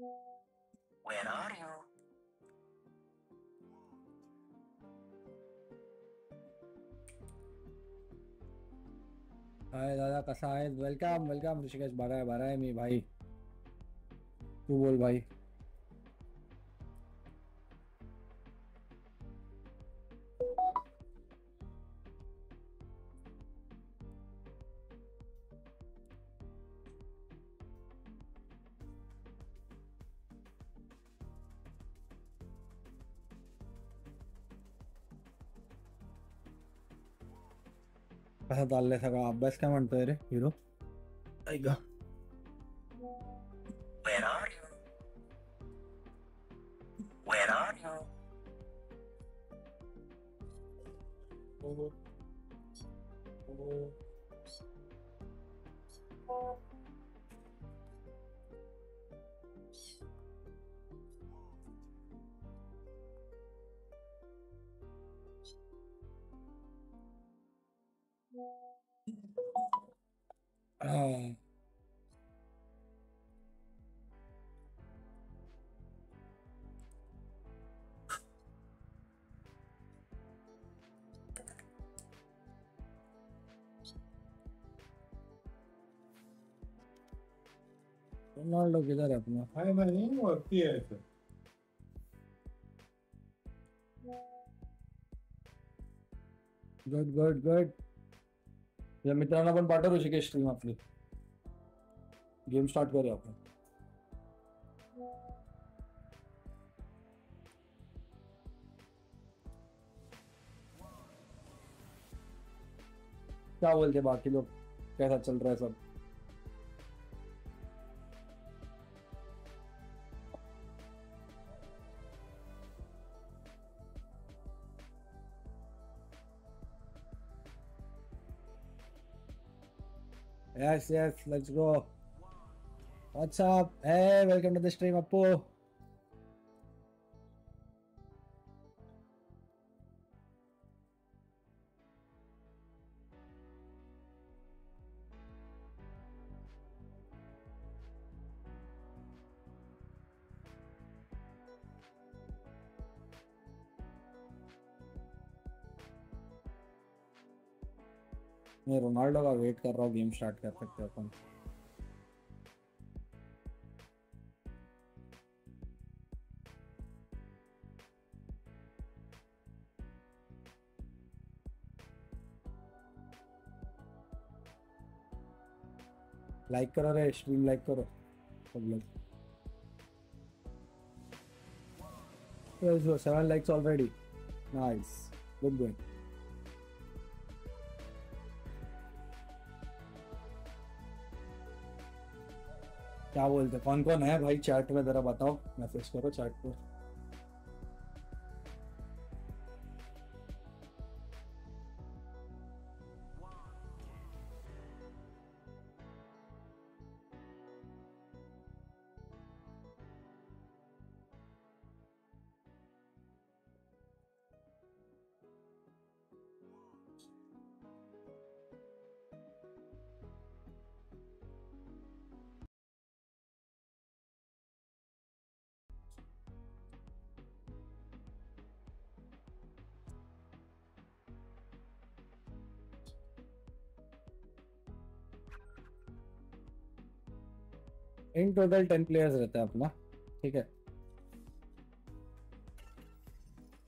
Where are you? हाय दादा कसा आहे वेलकम वेलकम ऋषिकेश बरा आहे बरा आहे मी भाई तू बोल भाई कसं चाललंय सगळा अभ्यास काय रे हिरो? ऐक रोनाल्डो किधर है अपना। हाय नाही वरती आहे सर गुड गुड गुड या मित्रांना पण पाठव ऋषिकेश स्ट्रीम आपली. गेम स्टार्ट करूया आपण. क्या बोलते बाकी लोग? कैसा चल रहा है सब? Yes, yes, let's go. What's up? Hey, welcome to the stream, Appu. Ronaldo का वेट कर रहा हूँ गेम स्टार्ट कर सकते हैं अपन लाइक करो रे स्ट्रीम लाइक करो सब लोग Yes, seven likes already. Nice. Good क्या बोलते कौन कौन है भाई? चैट में जरा बताओ। मैसेज करो चैट पे इन टोटल टेन प्लेयर्स रहता है अपना, ठीक है?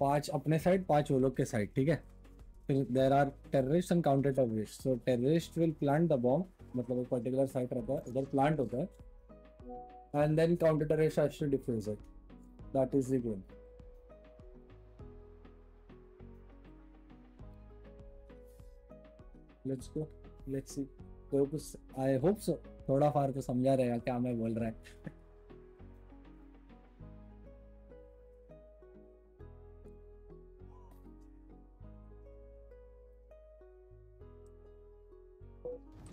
पाँच अपने साइड पाँच वो लोग के साइड ठीक है? फिर there are terrorist and counter terrorist so terrorist will plant the bomb मतलब एक पर्टिकुलर साइट रहता है, उधर प्लांट होता है. And then counter terrorist has to defuse it that is the game let's see तो कुछ आई होप सो थोड़ा फार तो समझा रहेगा क्या मैं बोल रहा है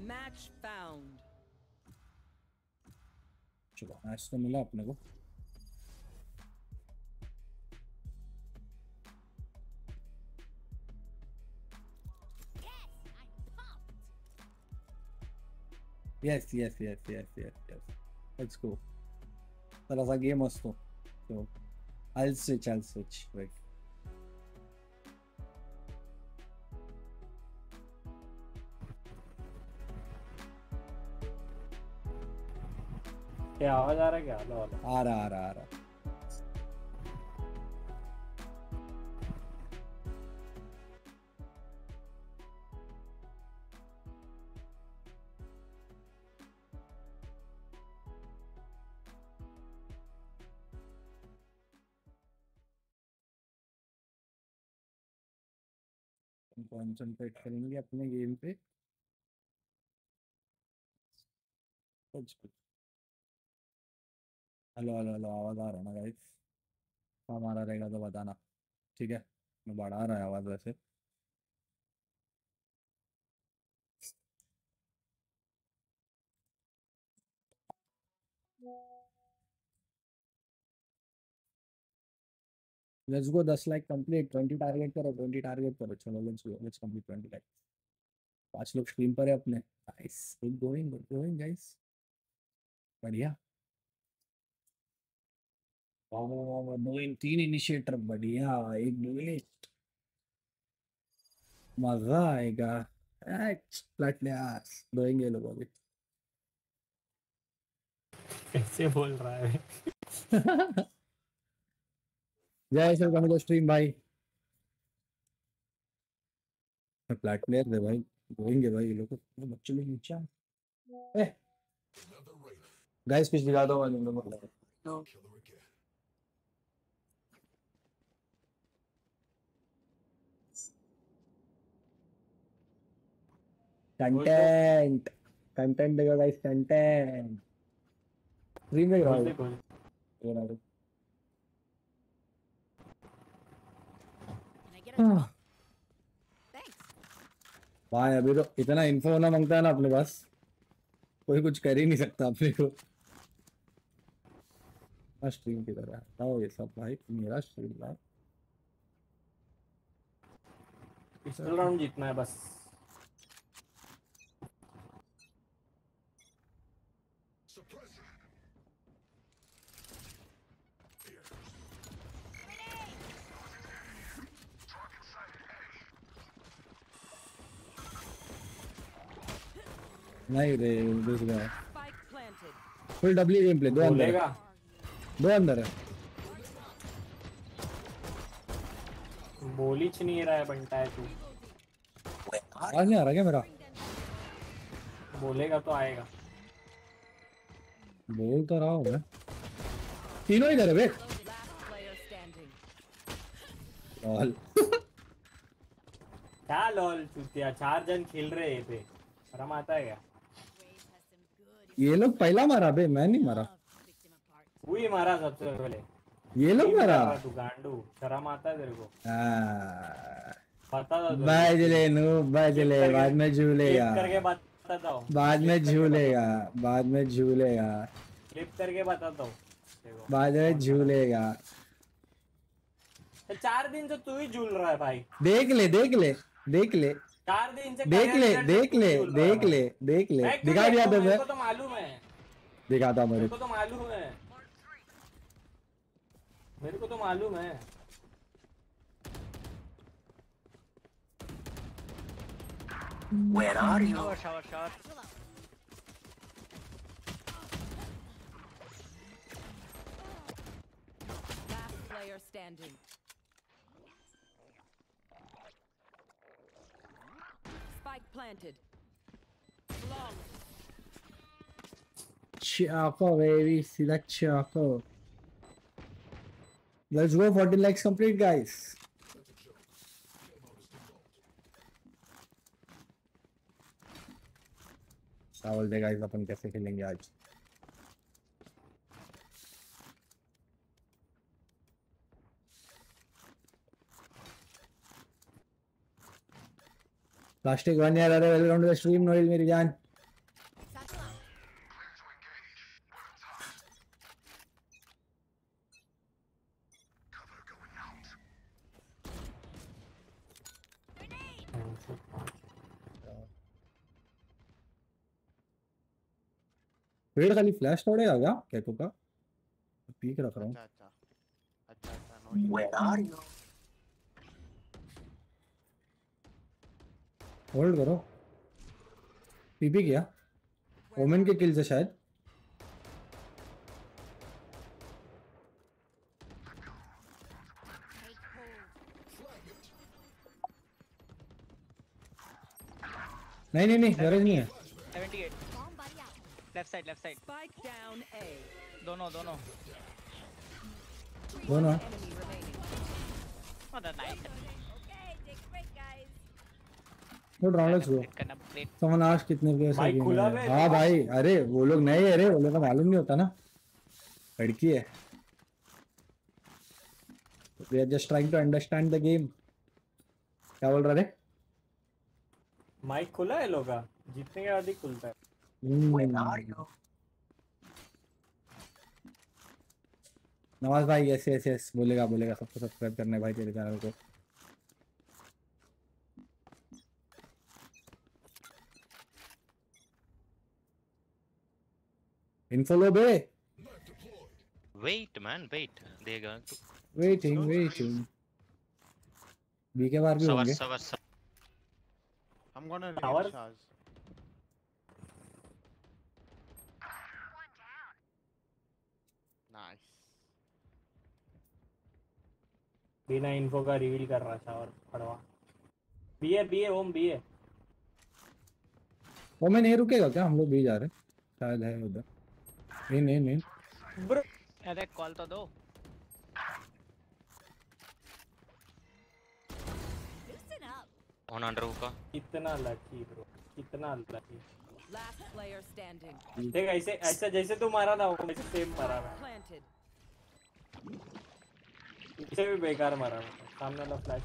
Match found. चलो मैच तो मिला अपने को Yes, yes, yes, yes, yes, yes. Let's go. चला सा गेम असतो. So, I'll switch, I'll switch. Wait. क्या आवाज आ रहा है क्या हेलो हेलो आ रहा, आ रहा, आ रहा. कंसंट्रेट करेंगे अपने गेम पे। हेलो हेलो हेलो, आवाज़ आ रहा है ना गाइस हमारा रहेगा तो बताना, ठीक है? मैं बढ़ा रहा है आवाज़ वैसे। Let's go 10 lakh complete 20 target करो 20 टारगेट करो चलो let's go let's complete 20 lakh पाँच लोग स्ट्रीम पर है अपने। Nice good going good going guys बढ़िया। दो इन तीन इनिशिएटर बढ़िया एक डुएलिस्ट मज़ा आएगा। प्लट यार दोएँगे लोग अभी। कैसे बोल रहा है? जय श्री राम स्ट्रीम भाई। प्लैट प्लेयर दे भाई गोएँगे भाई ये लोग। तो बच्चे लोग नीचे आ। ए गाइस कुछ दिखा दो मैं तुम लोगों को। कंटेंट कंटेंट देखो गाइस कंटेंट स्ट्रीम देख रहा ये रहा है। Can I get a हाँ। top? Thanks. भाई अभी तो इतना इन्फो होना माँगता है ना अपने पास। कोई कुछ कर ही नहीं सकता अपने को। स्ट्रीम की तरह हटाओ ये सब भाई मेरा स्ट्रीम भाई पिस्टल राउंड जीतना है बस। नहीं रे घुस गया फुल डब्ल्यू गेम प्ले दो अंदर है। दो अंदर है। बोल ही नहीं रहा है बनता है तू। आवाज़ नहीं आ रहा क्या मेरा? बोलेगा तो आएगा। बोल तो रहा हूँ मैं। तीनों इधर है बे. लॉल। क्या लॉल चूतिया? चार जन खेल रहे हैं पे शर्म आता है क्या? ये लोग पहला मारा बे मैं नहीं मारा। तू ही मारा सबसे पहले। ये लोग मारा? तू गांडू। शर्म आता है तेरे को। हाँ। बता दो बजले नु बजले बाद में झूलेगा। करके बताता हूँ बाद में झूलेगा बाद में झूलेगा। क्लिप करके बताता हूँ। बाद में झूलेगा। तो चार दिन से तू ही झूल रहा है भाई। देख ले देख ले देख ले। देख ले देख ले देख ले देख ले दिखा दिया? तो मैं तो मालूम है दिखाता मेरे मेरे को तो मालूम है मेरे को तो मालूम है Where are you? Shower, shower, shower. Last player standing. planted. Long. Choco baby सीधा choco let's go 14 lakhs complete guys क्या बोलते गाइस अपन कैसे खेलेंगे आज प्लास्टिक वन यार अरे welcome to the stream Noel मेरी जान। पेड़ खाली फ्लैश तोड़ेगा क्या कैको का। पीक रख रहा हूँ। अच्छा अच्छा अच्छा अच्छा no Where are you? Hold करो पीपी किया ओमेन के किल से शायद नहीं नहीं नहीं गरज नहीं है 78. Left side, left side. Spike down A. दोनों, दोनों. दोनों गुड राउंड लेट्स गो करना, समन आज कितने रुपए से भाई गेम है? है, हाँ भाई अरे वो लोग नए अरे वो लोग का मालूम नहीं होता ना। लड़की है। We are just trying to understand the game क्या बोल रहा रे? माइक खुला है लोग? का जितने के अधिक खुलता है। Are नवाज़ भाई यस यस यस बोलेगा बोलेगा सबको सब्सक्राइब करना है भाई तेरे चैनल को। इन्फो लो बे Wait, man, wait. They're going to. Waiting waiting B के बार भी होंगे Savar, Savar. I'm gonna Tower? Shaz. Nice. बिना इन्फो का रिवील कर रहा था और पड़वा बी है बी है ओम बी है वो मैं नहीं रुकेगा क्या हम लोग भी जा रहे हैं शायद है उधर नहीं नहीं नहीं। ब्रो। अरे कॉल तो दो। On under hookah. कितना लकी ब्रो कितना लकी Last player standing. देख ऐसे ऐसा जैसे तू मारा था वो वैसे सेम मारा मैं इसे भी बेकार मारा मैं सामने वाला flash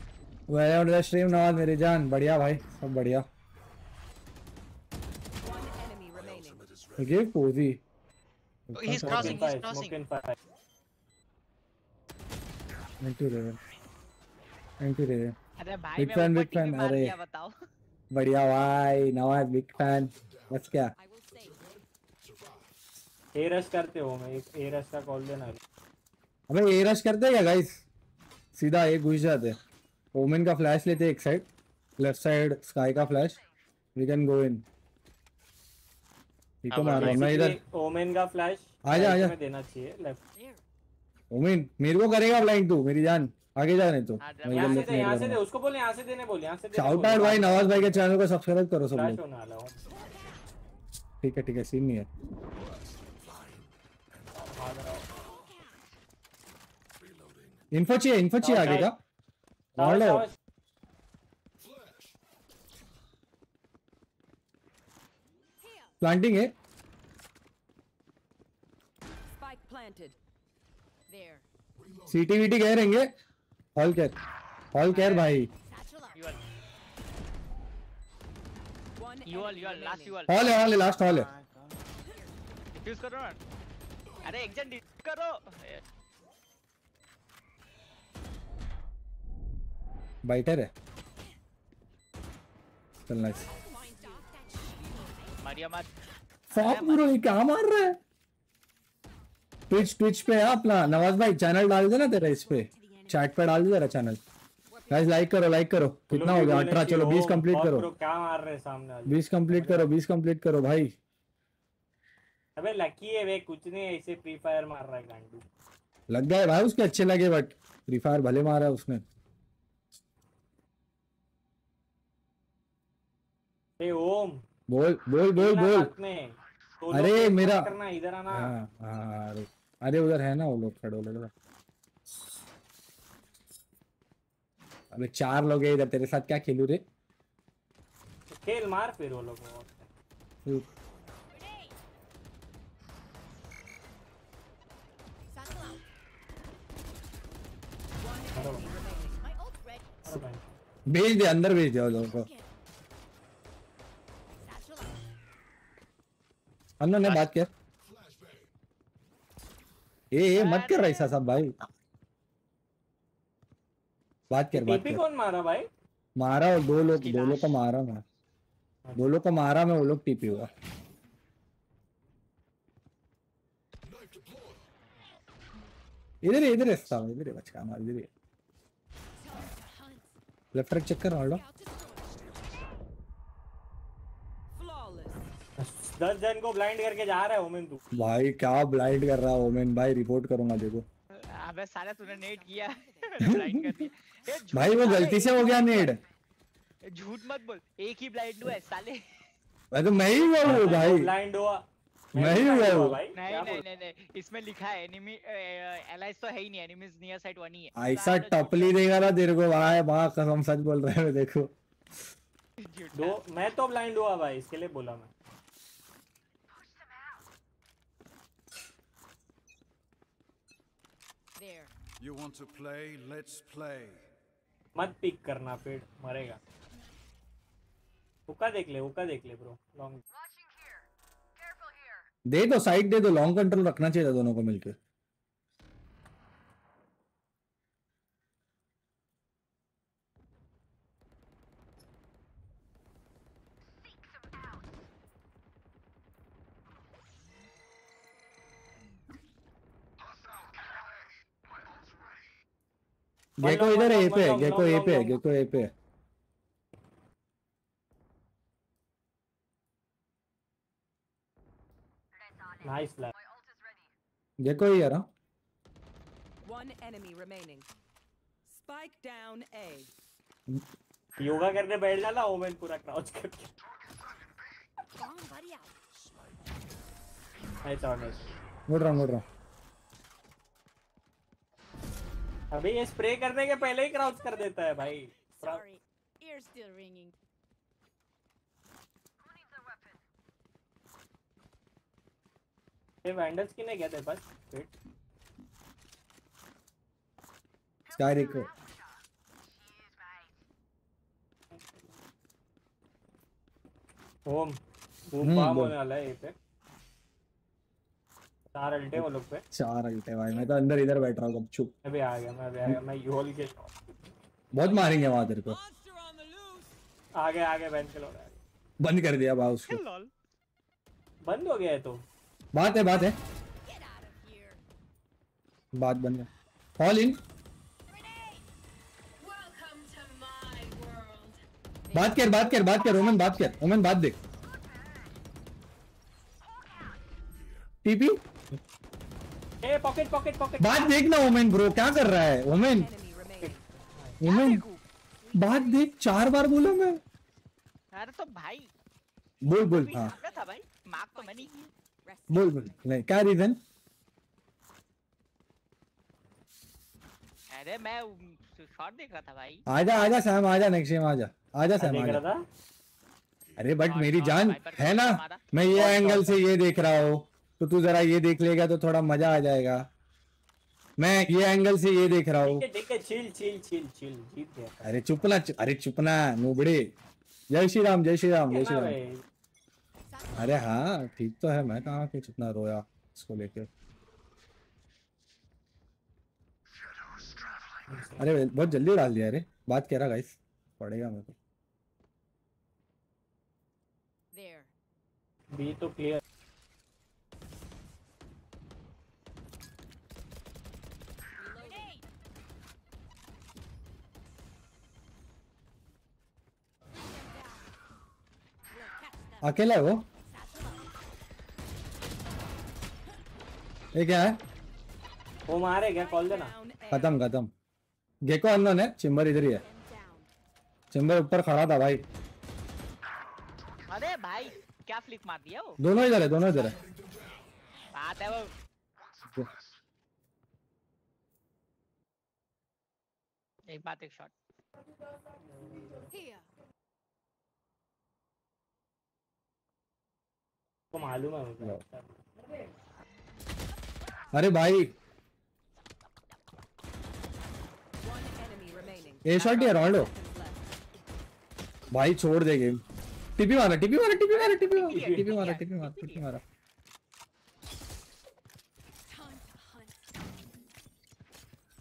welcome to the stream Nawaz मेरी जान। बढ़िया भाई सब बढ़िया। गिव पोजी Oh, he's crossing, he's crossing. एंटी रे एंटी रे अरे भाई fan, ऊपर big fan, अरे। बताओ। बढ़िया भाई नवाज़ बिग फ़ैन बस क्या? I will save. A rush करते हो मैं एक ए रश का कॉल देना। अबे ए रश करते क्या गाइस सीधा एक घुस जाते। ओमेन का फ्लैश लेते एक साइड लेफ़्ट साइड स्काई का flash we can go in eco हाँ, मार रहा हूँ मैं इधर ओमेन का फ्लैश आजा, आजा। में देना चाहिए लेफ़्ट उमीन मेरे को करेगा ब्लाइंड तू मेरी जान। आगे जा नहीं तो। हाँ, मैं इधर से दे यहाँ से दे उसको बोल यहाँ से देने बोल यहाँ से देने शाउट आउट भाई नवाज़ भाई के चैनल को सब्सक्राइब करो सब लोग। हूँ। ठीक है ठीक है सीन नहीं है। हूँ इन्फो चाहिए इन्फो चाहिए आगे का? मार लो प्लांटिंग है. सीटी वीटी कह रहेंगे हॉल केयर हॉल केयर भाई. हॉल है हॉल है लास्ट हॉल है Defuse करो ना अरे एक जन करो बाइटर है चल नाइस मारिया मत फॉक ब्रो ये क्या मार रहा है? ट्विच ट्विच पे है अपना नवाज़ भाई चैनल डाल देना तेरा इस पे। चैट पे डाल दे तेरा चैनल गाइस लाइक करो लाइक करो। कितना हो गया अठारह चलो बीस कंप्लीट करो। क्या मार रहे हैं सामने वाले? बीस कंप्लीट करो बीस कंप्लीट करो भाई। अबे लकी है वे कुछ नहीं ऐसे फ्री फायर मार रहा है गांडू। लग गए भाई उसके अच्छे लगे बट फ्री फायर भले मारा उसने। ए ओम। बोल बोल बोल बोल। तो अरे, मेरा- करना इधर आना। हाँ हाँ अरे अरे उधर है ना वो लोग खड़े हो लोग अबे चार लोग हैं इधर तेरे साथ क्या खेलू रे? खेल मार फिर वो लोग। भेज दे अंदर भेज दे लोगों को। अन्ना ने बात किया। ए ए मत कर ऐसा सब भाई। बात कर बात टीपी कर। कौन मारा भाई? मारा और दो लोग दो लोग को मारा मैं। दो लोग को मारा मैं वो लोग टीपी हुआ। इधर इधर इधर बचका इधर लेफ़्ट चेक कर ऑल्डो दस जन को ब्लाइंड करके जा रहा है ओमेन तू। भाई क्या ब्लाइंड कर रहा है ओमेन? भाई रिपोर्ट करूँगा देखो। अबे साला तूने नेट किया। ब्लाइंड कर दिया। भाई वो गलती से हो गया है। झूठ मत बोल। एक ही ब्लाइंड हुआ है साले। भाई तो मैं ही हुआ हूँ भाई। ब्लाइंड हुआ। मैं ही हुआ हूँ। भाई। नहीं नहीं नहीं नहीं। इसमें लिखा है एनिमी एलाइज तो है ही नहीं एनिमीज नियर साइड वन ही है। ऐसा टपली देगा ना तेरे को भाई वहाँ कसम सच बोल रहे हो देखो। दो मैं तो ब्लाइंड हुआ भाई इसके लिए बोला मैं There. You want to play? Let's play. मत पिक करना फिर मरेगा। हुका देख ले हुका देख ले ब्रो लॉन्ग दे दो साइड दे दो लॉन्ग कंट्रोल रखना चाहिए दोनों को मिलकर। गेको इधर है ए पे गेको ए पे गेको ए पे। नाइस फ्लैश गेको ही है ना? One enemy remaining. Spike down A. Yoga करने बैठ जाना ओमेन पूरा क्राउच करके। नाइस ऑनर्स मुड़ रहा हूँ मुड़ रहा अबे ये स्प्रे करने के पहले ही क्राउच कर देता है भाई। Sorry. Ears still ringing. ये वैंडल्स की नहीं कहते बस वेट स्काई रिको ओम वो बाम होने वाला है ये पे। चार अल्टे वो लोग पे। चार अल्टे भाई मैं तो अंदर इधर बैठ रहा हूँ अब चुप मैं आ गया मैं भी आ गया मैं यूहोल के बहुत मारेंगे वहाँ तेरे को। आगे आगे बैंड के लोग आ गए। बंद कर दिया बा उसको। बंद हो गया है तो। बात है बात है. बात बंद है। Fall in. बात कर बात कर बात कर ओमन बात कर ओमन बात देख। TP A pocket pocket pocket बात देखना ओमेन ब्रो क्या कर रहा है? ओमेन। ओमेन बात देख चार बार बोला मैं। अरे तो भाई। बोल बोल हाँ। था भाई। मार्क तो मैंने बोल बोल। नहीं क्या रीजन अरे मैं शॉट देख रहा था भाई। आजा आजा सैम आजा नेक्स्ट गेम आजा। आजा सैम आजा। अरे बट मेरी जान है ना? मैं ये एंगल से ये देख रहा हूँ। तो तू जरा ये देख लेगा तो थोड़ा मज़ा आ जाएगा। मैं ये एंगल से ये देख रहा हूँ। अरे चुप ना चु- अरे चुप ना नूबड़े। जय श्री राम जय श्री राम जय श्री राम। अरे हाँ ठीक तो है मैं कहाँ कुछ इतना रोया इसको लेके? अरे बहुत जल्दी डाल दिया अरे। बात कह रहा गाइस पड़ेगा मेरे को. बी तो क्लियर अकेला है? वो ये क्या है? वो मारे क्या? कॉल देना। खत्म खत्म। गेको अननोन है चिम्बर इधर ही है। चिम्बर ऊपर खड़ा था भाई। अरे भाई क्या फ्लिक मार दिया वो? दोनों इधर है दोनों इधर है। बात है वो। एक बात एक शॉट को मालूम है मुझे अरे भाई. ए शॉट ही है रोनाल्डो भाई छोड़ दे गेम टीपी मारा टीपी मारा टीपी मारा टीपी मारा टीपी मारा टीपी मारा टीपी मारा.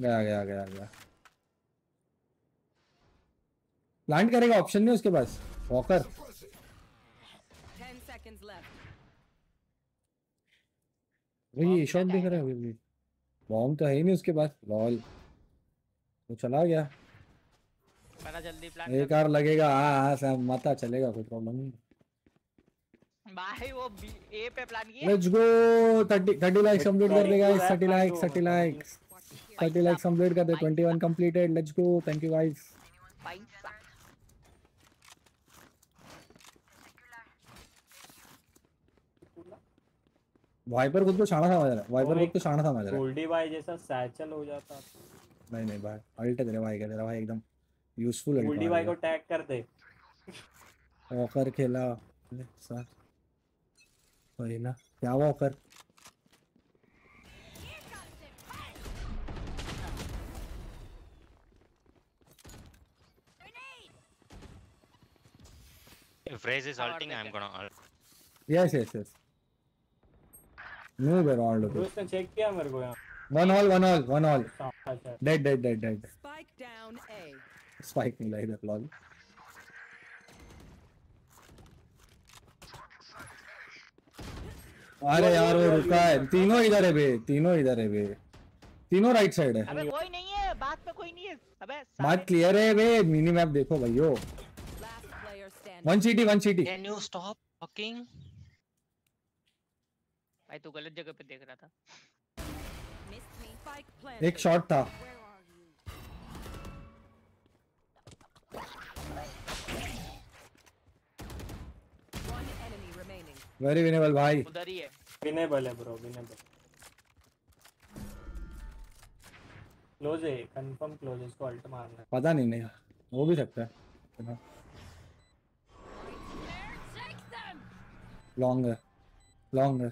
गया गया गया गया प्लांट करेगा ऑप्शन नहीं उसके पास वॉकर Ten seconds left. वही ये शॉट दिख रहा है अभी भी। बॉम्ब तो है ही नहीं उसके पास लॉल वो चला गया। मेरा जल्दी प्लान एक बार लगेगा हाँ हाँ सैम माता चलेगा कोई प्रॉब्लम नहीं। भाई वो ए पे प्लान किया? लेट्स गो 30 30 लाइक्स कंप्लीट कर देगा 30 लाइक्स 30 लाइक्स 30 लाइक्स कंप्लीट कर दे 21 completed let's go thank you guys Viper खुद को शाना समझ रहा है। वाइपर खुद को शाना समझ रहा है। गोल्डी भाई जैसा सैचल हो जाता। नहीं नहीं भाई अल्ट तेरे भाई का तेरा भाई एकदम यूजफुल गोल्डी भाई को टैग कर दे। वॉकर खेला। ले, सर वही ना क्या walker If Raze is ulting, I'm gonna ult. Yes yes move around bro उसने चेक किया मेरे को यहाँ? One all one all one all अच्छा। Dead dead dead dead Spike down A. Spike मिला इधर लॉल अरे यार वो रुका है। तीनों इधर है बे तीनों इधर है बे। तीनों राइट साइड है। अबे कोई नहीं है बात में कोई नहीं है। अबे बात क्लियर है बे मिनी मैप देखो भाइयों. वन सीटी वन सीटी Can you stop fucking? भाई तू गलत जगह पे देख रहा था. एक शॉट था. वेरी विनेबल भाई उधर ही है। विनेबल है ब्रो विनेबल क्लोज है कंफर्म क्लोज है इसको अल्ट मारना है। पता नहीं नहीं हो भी सकता है। लॉन्ग है लॉन्ग है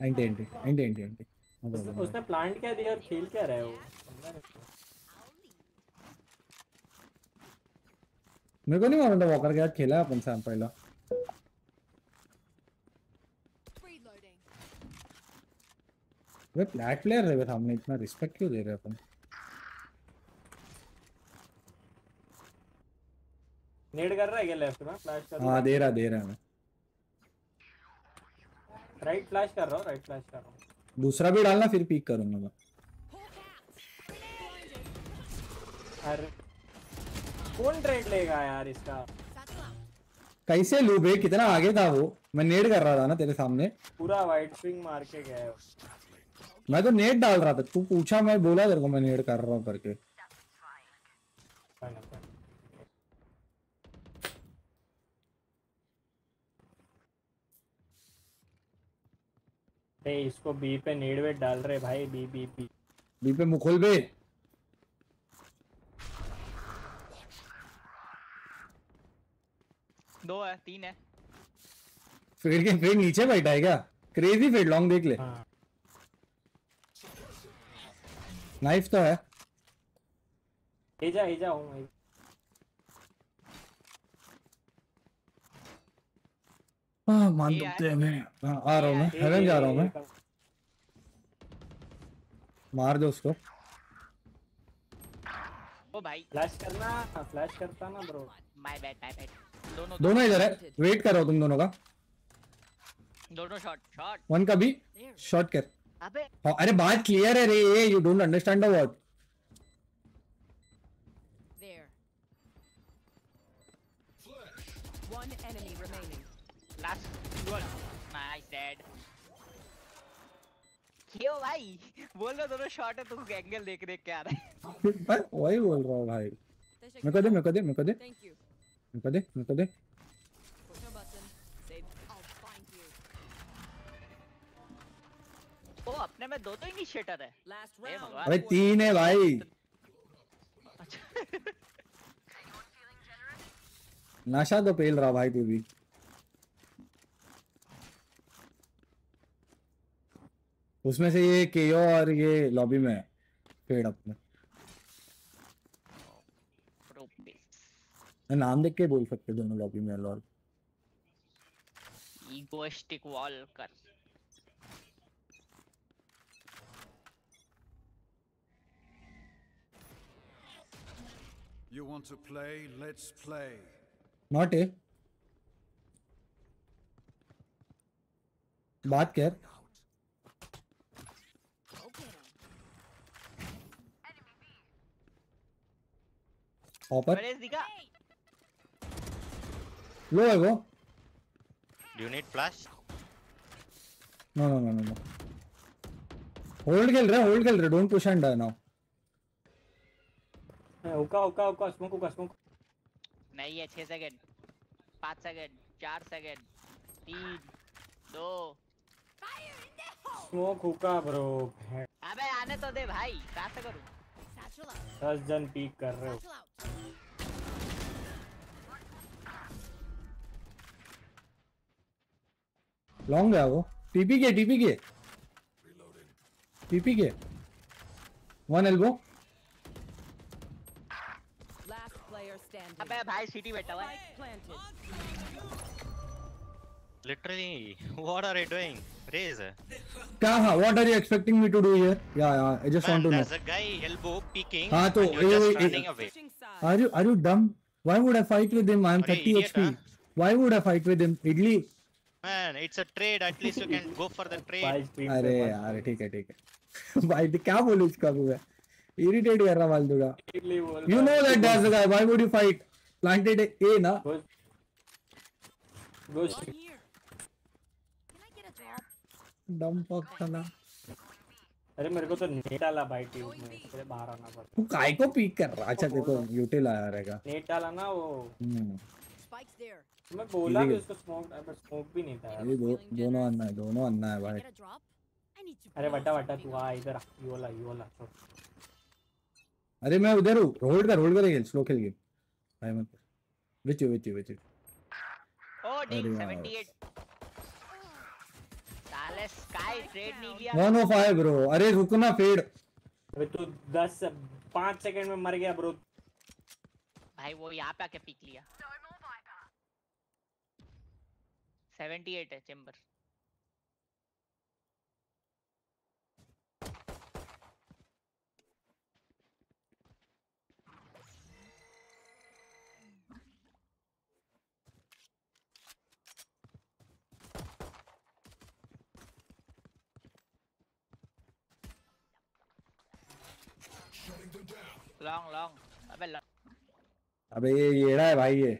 anti anti anti anti anti उसने प्लांट क्या दिया और खेल क्या रहा है वो। मेरे को नहीं मालूम था वॉकर के साथ खेला अपन सैम पहला। वे फ्लैट प्लेयर है वे सामने इतना रिस्पेक्ट क्यों दे रहे अपन? नेड कर रहा है क्या लेफ़्ट में? फ्लैश कर हाँ दे रहा दे रहा है। मैं राइट फ्लैश कर रहा हूँ राइट फ्लैश कर रहा हूँ। दूसरा भी डालना फिर पीक करूँगा मैं. अरे कौन ट्रेड लेगा यार इसका? कैसे लू बे कितना आगे था वो? मैं नेट कर रहा था ना तेरे सामने। पूरा वाइट स्विंग मार के गया है मैं तो नेट डाल रहा था। तू पूछा मैं बोला तेरे को मैं नेट कर रहा हूँ करके। ए इसको बी पे नेड वेट डाल रहे भाई बी बी बी बी पे मुखोल बे। दो है तीन है। फिर के फिर नीचे बैठा है क्या? क्रेजी फिर लॉन्ग देख ले। हाँ। नाइफ तो है। एजा एजा हूँ हाँ मान दुखते हैं मैं हाँ, आ रहा हूँ मैं हेवन जा रहा हूँ मैं। मार दो उसको। ओ भाई। फ्लैश करना फ्लैश करता ना bro. My bad my bad दोनों दोनों इधर है। वेट कर रहा करो तुम दोनों का। दोनों शॉट शॉट वन का भी. शॉट कर। अबे। हाँ, अरे बात क्लियर है रे you don't understand the word goal nice dead क्यों भाई बोल रहा दोनों शॉट है तू एंगल देख देख के आ रहा है। बस वही बोल रहा हूँ भाई। मेरे को दे मेरे को दे मेरे को दे। Thank you. मेरे को दे मेरे को दे. ओ अपने में दो तो इनिशिएटर है। Last अरे तीन है भाई। अच्छा। नशा तो पेल रहा भाई तू भी। उसमें से ये केओ और ये लॉबी में है पेड़ अपने। मैं नाम देख के बोल सकते दोनों लॉबी में लॉल ईगोइस्टिक वॉल कर। You want to play? Let's play. Not a बात कर Go get him. ऑपर दिखा लो है वो Do you need flash? No no no no hold खेल रहे होल्ड खेल रहे डोंट पुश एंड नाउ उका उका उका स्मोक उका स्मोक नहीं है छह सेकंड पाँच सेकंड चार सेकंड तीन दो स्मोक हुका ब्रो अबे आने तो दे भाई कहाँ से करूँ. दस जन पीक कर रहे हो। लॉन्ग है वो। टीपी के टीपी के। टीपी के। वन एल्बो अबे भाई सिटी बैठा हुआ है। Literally what are you doing Raise. क्या हाँ are you expecting me to do here yeah yeah I just want Man, to know there's a guy elbow peeking. हाँ, तो you're ये- just ये- running away. Are you dumb why would I fight with him I am अरे 30 idiot, HP हाँ? Why would I fight with him idli Man, it's a trade. At least you can go for the trade. अरे यार ठीक है ठीक है। भाई तो क्या बोलूँ इसका मैं इरिटेट कर रहा फालतू का you know that that's the guy why would you fight planted a ना? Go One here. Can I get a drop? Dumb fuck साला अरे मेरे को तो नेट डाला भाई टीम में इसलिए बाहर आना पड़ा। तू काय को पीक कर रहा अच्छा देखो यूटिल आया रहेगा। नेट डाला ना वो। हम्म। Spike's there. मैं बोला Illegal. उसको स्मोक बट स्मोक भी नहीं था ये दो दोनों अन्ना है दोनों अन्ना है भाई. अरे बटा बटा तू. आ इधर ये वाला ये वाला छोड़। अरे मैं उधर हूँ होल्ड कर होल्ड कर खेल स्लो खेल गेम भाई मत which you which you which you O D 78 साले स्काई ट्रेड नहीं लिया। वन ऑफ़ फाइव ब्रो अरे रुकना फेड अबे तू 10 5 सेकंड में मर गया ब्रो भाई वो यहाँ पे आके पीक लिया। 78 है चेंबर लॉन्ग लॉन्ग अबे लॉन्ग अबे ये ये रहा है भाई ये।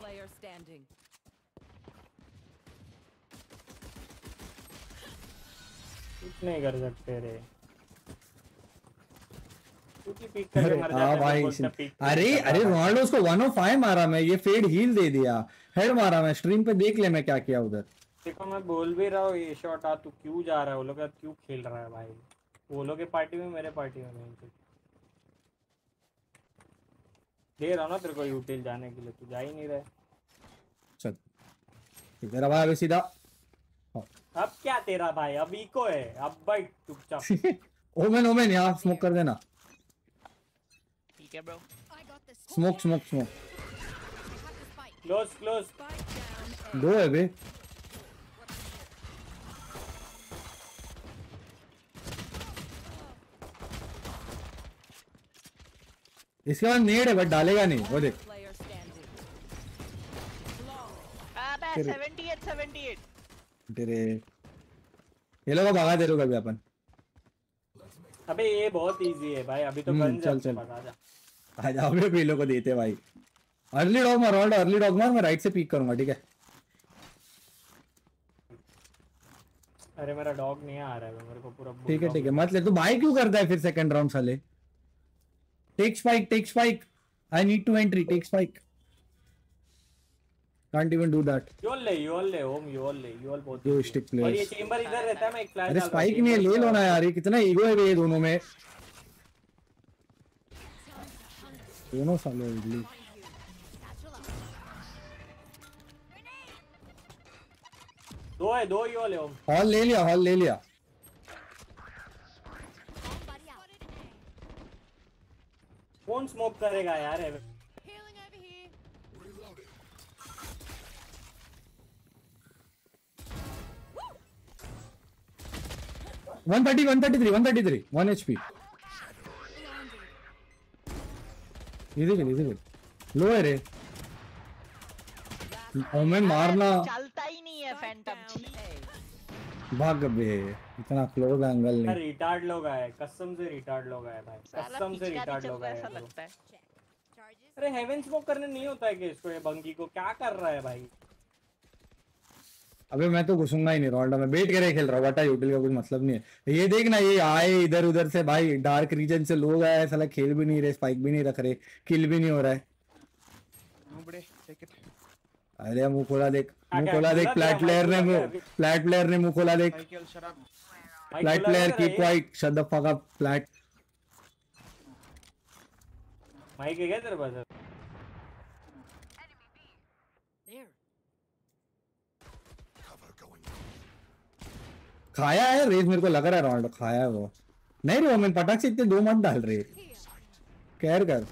Player कुछ नहीं कर सकते रे अरे हाँ भाई बोलते हैं, pick अरे अरे। रोनाल्डो उसको 105 मारा मैं ये फेड हील दे दिया। हेड मारा मैं स्ट्रीम पे देख ले मैं क्या किया उधर। देखो मैं बोल भी रहा हूँ ये शॉट आ तू क्यों जा रहा है? वो लोग क्यों खेल रहा है भाई? वो लोग के पार्टी में मेरे पार्टी में नहीं दे रहा हूँ ना तेरे को यूटिल जाने के लिए तू जा ही नहीं रहा चल तेरा भाई अभी सीधा। अब क्या तेरा भाई? अब इको है। अब भाई चुपचाप। ओमेन ओमेन यहाँ स्मोक कर देना। ठीक है bro. Smoke smoke smoke. Close close. दो है बे इसके बाद नेड है बट डालेगा नहीं वो देख. अबे तेरे- 78 78 तेरे ये लोग भगा दे रहे अभी अपन अबे ये बहुत इजी है भाई अभी तो हम्म, गन चल, चल। बता जा आ जाओ अभी भी लोग को देते भाई। अर्ली डॉग मार रोल्ड अर्ली डॉग मार मैं राइट से पीक करूँगा ठीक है? अरे मेरा डॉग नहीं आ रहा है मेरे को पूरा ठीक है ठीक है मत ले। तू बाई क्यों करता है फिर सेकंड राउंड साले? Take spike take spike I need to entry take spike can't even do that Yol ले योल ले ओम योल ले योल बहुत Yo, easy है। stick और ये चेंबर इधर रहता है मैं एक फ्लैश अरे स्पाइक नहीं ले लो ना यार ये कितना ईगो है ये दोनों में। दोनों साले इडली दो है दो है हॉल ले लिया हॉल ले लिया कौन स्मोक करेगा यार. One thirty one thirty three one thirty three one H P easy kill easy kill low है रे ओमेन मारना चलता ही नहीं है फैंटम Down भाग बे इतना क्लोज एंगल नहीं रिटार्ड लोग आए कसम से रिटार्ड लोग आए भाई कसम से रिटार्ड लोग आए ऐसा लगता है अरे हेवन स्मोक करने नहीं होता है कि इसको ये बंकी को क्या कर रहा है भाई अबे मैं तो घुसूँगा ही नहीं रोल्डा में वेट करे खेल रहा हूँ बटा यूटिल का कुछ मतलब नहीं है। ये देख ना ये आए इधर उधर से भाई डार्क रीजन से लोग आए साला खेल भी नहीं रहे स्पाइक भी नहीं रख रहे किल भी नहीं हो रहा है. अरे मुँह खोला देख मुँह खोला देख फ्लैट प्लेयर ने मुँह फ्लैट प्लेयर ने मुँह खोला देख। Flat player keep quiet shut the fuck up flat mic है क्या तेरे पास There. खाया है रेस मेरे को लग रहा है रोनाल्डो खाया है वो। नहीं रे मैं पटाख से इतने दो मत डाल रहे कर।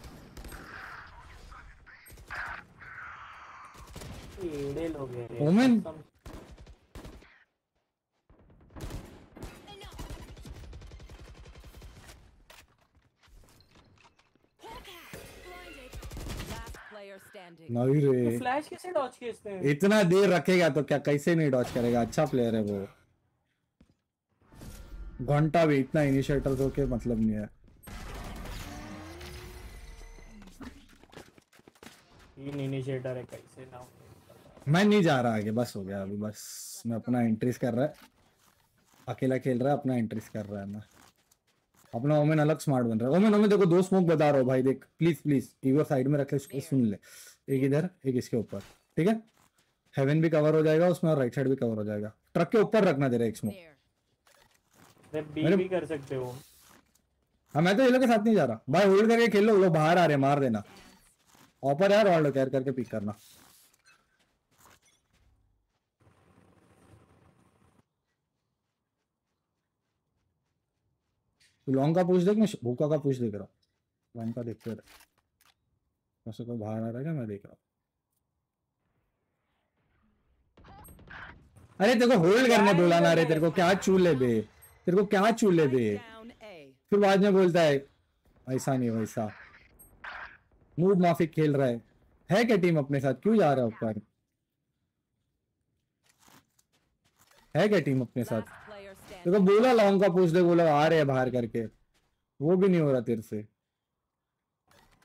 एड़े लोग रे, ओमेन। नहीं तो रे फ्लैश कैसे डॉच किए इसने? इतना देर रखेगा तो क्या कैसे नहीं डॉच करेगा? अच्छा प्लेयर है वो। घंटा भी इतना इनिशिएटर तो के मतलब नहीं है। तीन इनिशिएटर है कैसे ना मैं नहीं जा रहा आगे बस हो गया अभी बस मैं अपना एंट्रीज कर रहा है। अकेला खेल रहा है अपना एंट्रीज कर रहा है मैं। अपना ओमेन अलग स्मार्ट बन रहा है। ओमेन ओमेन देखो दो स्मोक बता रहा हूँ भाई देख प्लीज़ प्लीज़ ईगो साइड में रख ले सुन ले। एक इधर एक इसके ऊपर ठीक है? हेवन भी कवर हो जाएगा उसमें और राइट साइड भी कवर हो जाएगा। ट्रक के ऊपर रखना दे रहा है एक स्मोक बी भी कर सकते हो। हाँ मैं तो ये लोग के साथ नहीं जा रहा। भाई होल्ड करके खेल लो लोग बाहर आ रहे हैं मार देना। ऑपर यार वालों कैर करके पिक करना। लॉन्ग का पूछ देख मैं भूखा का पूछ देख रहा हूँ। लॉन्ग का देखते रहे। वैसे कोई बाहर आ रहा है क्या? मैं देख रहा हूँ। अरे तेरे को होल्ड करने बोला ना रे तेरे को क्या चूल है बे तेरे को क्या चूले बे Down फिर बाद में बोलता है ऐसा नहीं वैसा। मूव माफिक खेल रहा है। है क्या टीम अपने साथ? क्यों जा रहा है ऊपर? है क्या टीम अपने साथ. देखो बोला लॉन्ग का पूछ दे बोला आ रहे हैं बाहर करके। वो भी नहीं हो रहा तेरे से।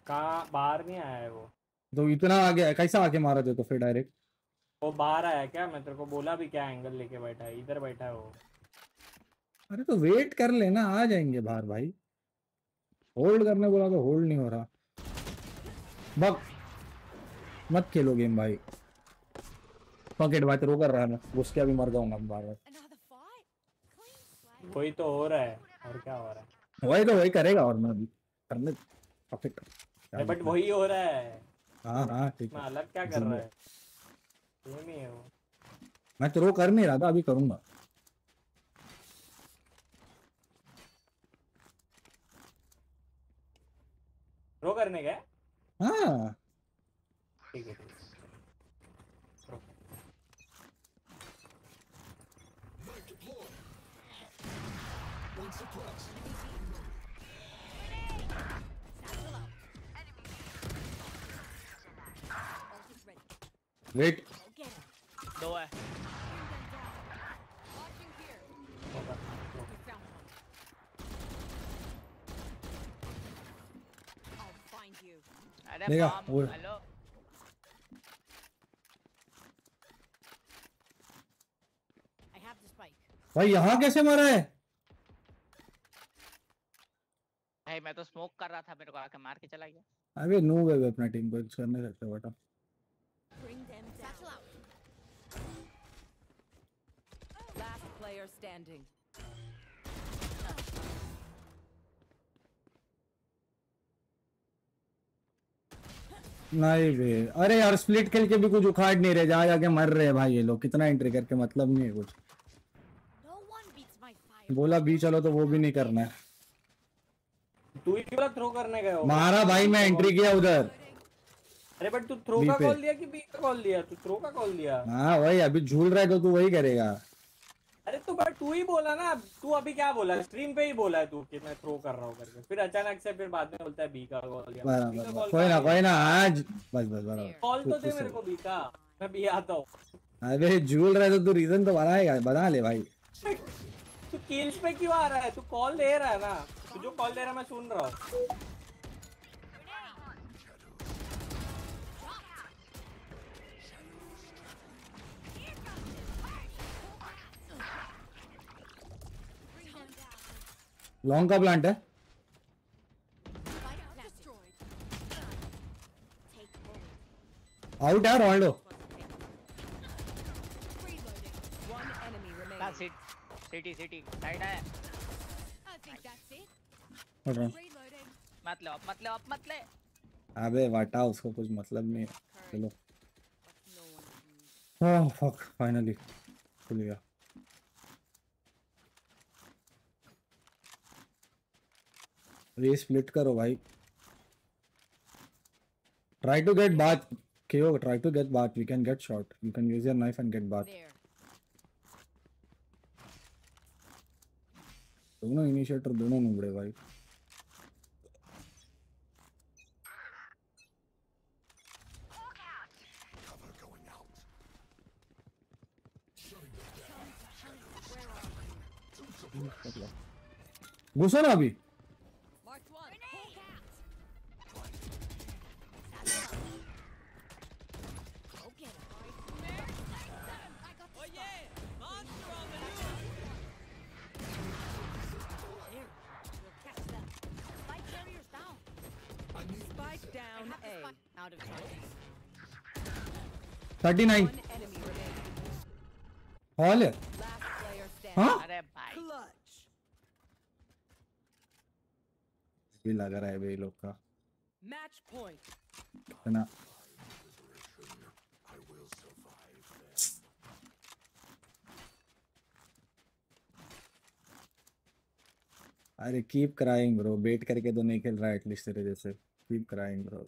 कहाँ बाहर नहीं आया है वो। तो इतना आगे है कैसा आके मारा दे तो फिर डायरेक्ट वो बाहर आया क्या? मैं तेरे को बोला भी क्या एंगल लेके बैठा है इधर बैठा है वो। अरे तो वेट कर लेना आ जाएँगे बाहर भाई। होल्ड करने बोला तो होल्ड नहीं हो रहा। बक। मत खेलो गेम भाई। पॉकेट भाई तेरे कर रहा है मैं। उसके अभी मर जाऊँगा बार. वही तो हो रहा है और क्या हो रहा है? वही तो वही करेगा और मैं अभी करने पॉकेट अरे बट वही हो रहा है। हाँ हाँ ठीक मैं है अलग क्या कर रहा है? सेम ही है। वो मैं तेरे को कर नहीं रहा था अभी करूँगा। रो करने गए? हाँ। ठीक है वेट दो है। अरे बॉम्ब वो- हेलो. भाई यहाँ कैसे मरा है भाई मैं तो स्मोक कर रहा था मेरे को आके मार के चला गया अबे नो वे अपना टीम को कर नहीं सकते बेटा. Last player standing. नहीं बे अरे यार स्प्लिट खेल के भी कुछ उखाड़ नहीं रहे जहाँ जाके मर रहे हैं भाई ये लोग। कितना एंट्री करके मतलब नहीं है कुछ. बोला बी चलो तो वो भी नहीं करना है। तू ही बोला थ्रो करने हो। मारा भाई मैं एंट्री किया उधर। अरे बट तू थ्रो का कॉल दिया कि बी का कॉल दिया? तू थ्रो का कॉल दिया? हाँ वही अभी झूल रहा है तो तू वही करेगा। अरे तू बट तू ही बोला ना तू अभी क्या बोला? स्ट्रीम पे ही बोला है तू कि मैं थ्रो कर रहा हूँ करके। फिर अचानक से फिर बाद में बोलता है बी का कॉल call कोई ना कोई ना आज। बस बस बराबर। कॉल तो दे मेरे को बी का। मैं बी आता हूँ। अबे झूल रहा है तो तू रीजन तो बनाएगा बना ले भाई। तू किल्स पे क्यों आ रहा है? तू कॉल दे रहा है ना। तू जो कॉल दे रहा है मैं सुन रहा हूँ। लॉन्ग का प्लांट है। आउट है रोनाल्डो अबे वाटा उसको कुछ मतलब नहीं चलो। फाइनली oh, खुल गया। ये स्प्लिट करो भाई ट्राई टू गेट बात KO try to get bath we can get shot you can use your knife and get bath There. दोनों इनिशिएटर दोनों नुबड़े भाई घुसो ना अभी out of लग रहा है भाई लोग का। मैच पॉइंट है ना अरे कीप क्राइंग ब्रो बेट करके तो नहीं खेल रहा एटलीस्ट तेरे जैसे। कीप क्राइंग ब्रो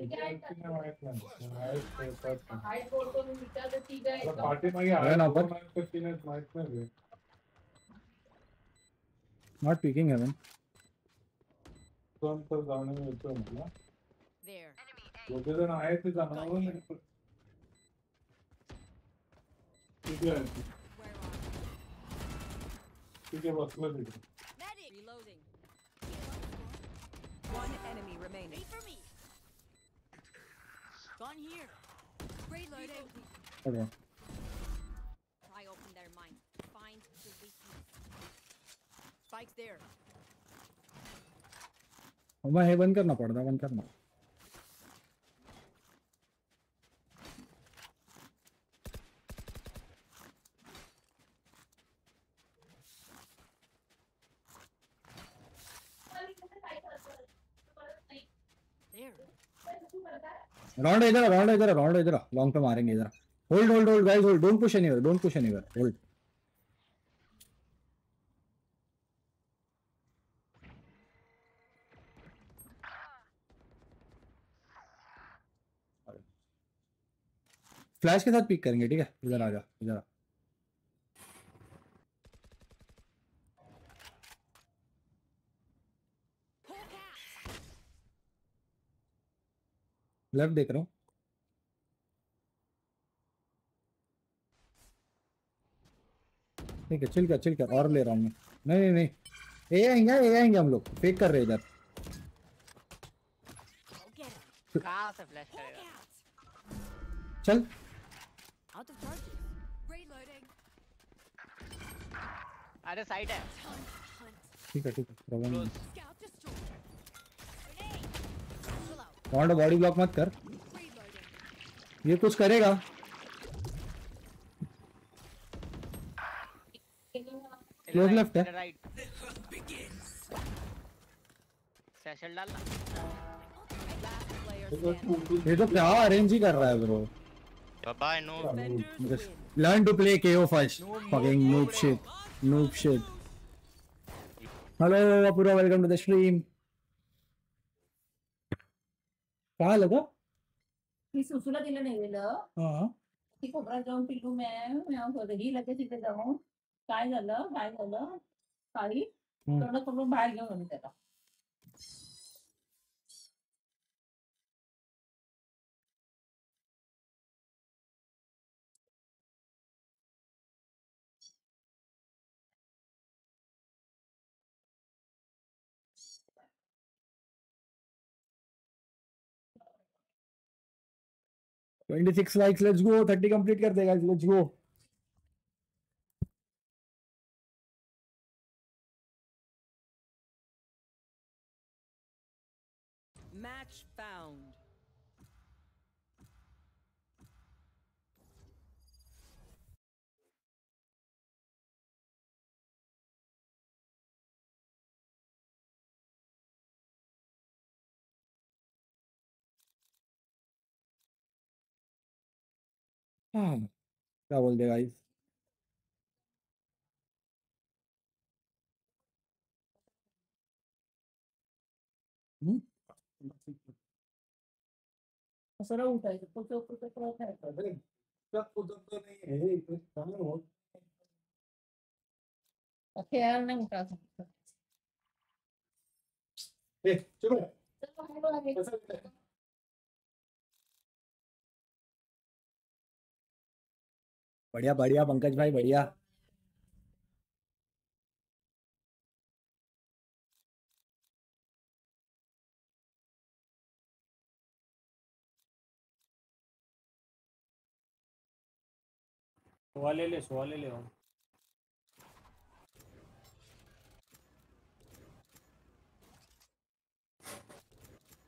नाही नॉट पिकिंग हेवन दोन तर जाणून येतो मला आहेत ते जाणवलं नाही पण. किती आहेत ते? Where are you? ठीक बसलं तिथे Medic! Reloading. One enemy remaining. Wait for me! Gun here! Reloading! Okay. Try open their mind. Find the weakness. Spike's there. मग हे बंद करना पड़ता बंद करना There. राउंड इधर राउंड इधर राउंड इधर लॉन्ग पे मारेंगे इधर। Hold hold hold guys hold don't push anywhere don't push anywhere hold flash के साथ पिक करेंगे, ठीक है? इधर आ जा, इधर आ। लेफ़्ट देख रहा हूँ। ठीक है चिल कर चिल कर और ले रहा हूँ मैं। नहीं नहीं नहीं। ए आएँगे ए आएँगे हम लोग। फेक कर रहे इधर! चल. अरे साइड है। ठीक है ठीक है। प्रॉब्लम नहीं Scout destroyed. Grenade! वांडो बॉडी ब्लॉक मत कर। ये कुछ करेगा। क्लोज ये तो क्या अरेंज ही कर रहा है ब्रो लर्न टू प्ले केओ पूरा वेलकम टू द स्ट्रीम कहाँ लगा मी सुसूला दिलं नाही गेलं. हाँ. ती जाऊन पिल्लू मॅम ही लगेच तिथे जाऊन काय झालं? काय झालं? काही? हम्म. तोंड बाहेर घेऊन आली त्याला. Twenty six likes let's go thirty complete कर देगा लेट्स गो हाँ क्या बोल दे गाइस सरळ उठायचं पुढचं पुढचं कळत नाही अरे इतका कुदत नाही आहे इथे चांगलं होत खेळायला नाही उठायचं ए, चलो चला, मुलं बढ़िया बढ़िया पंकज भाई बढ़िया। सोवा ले ले सोवा ले ले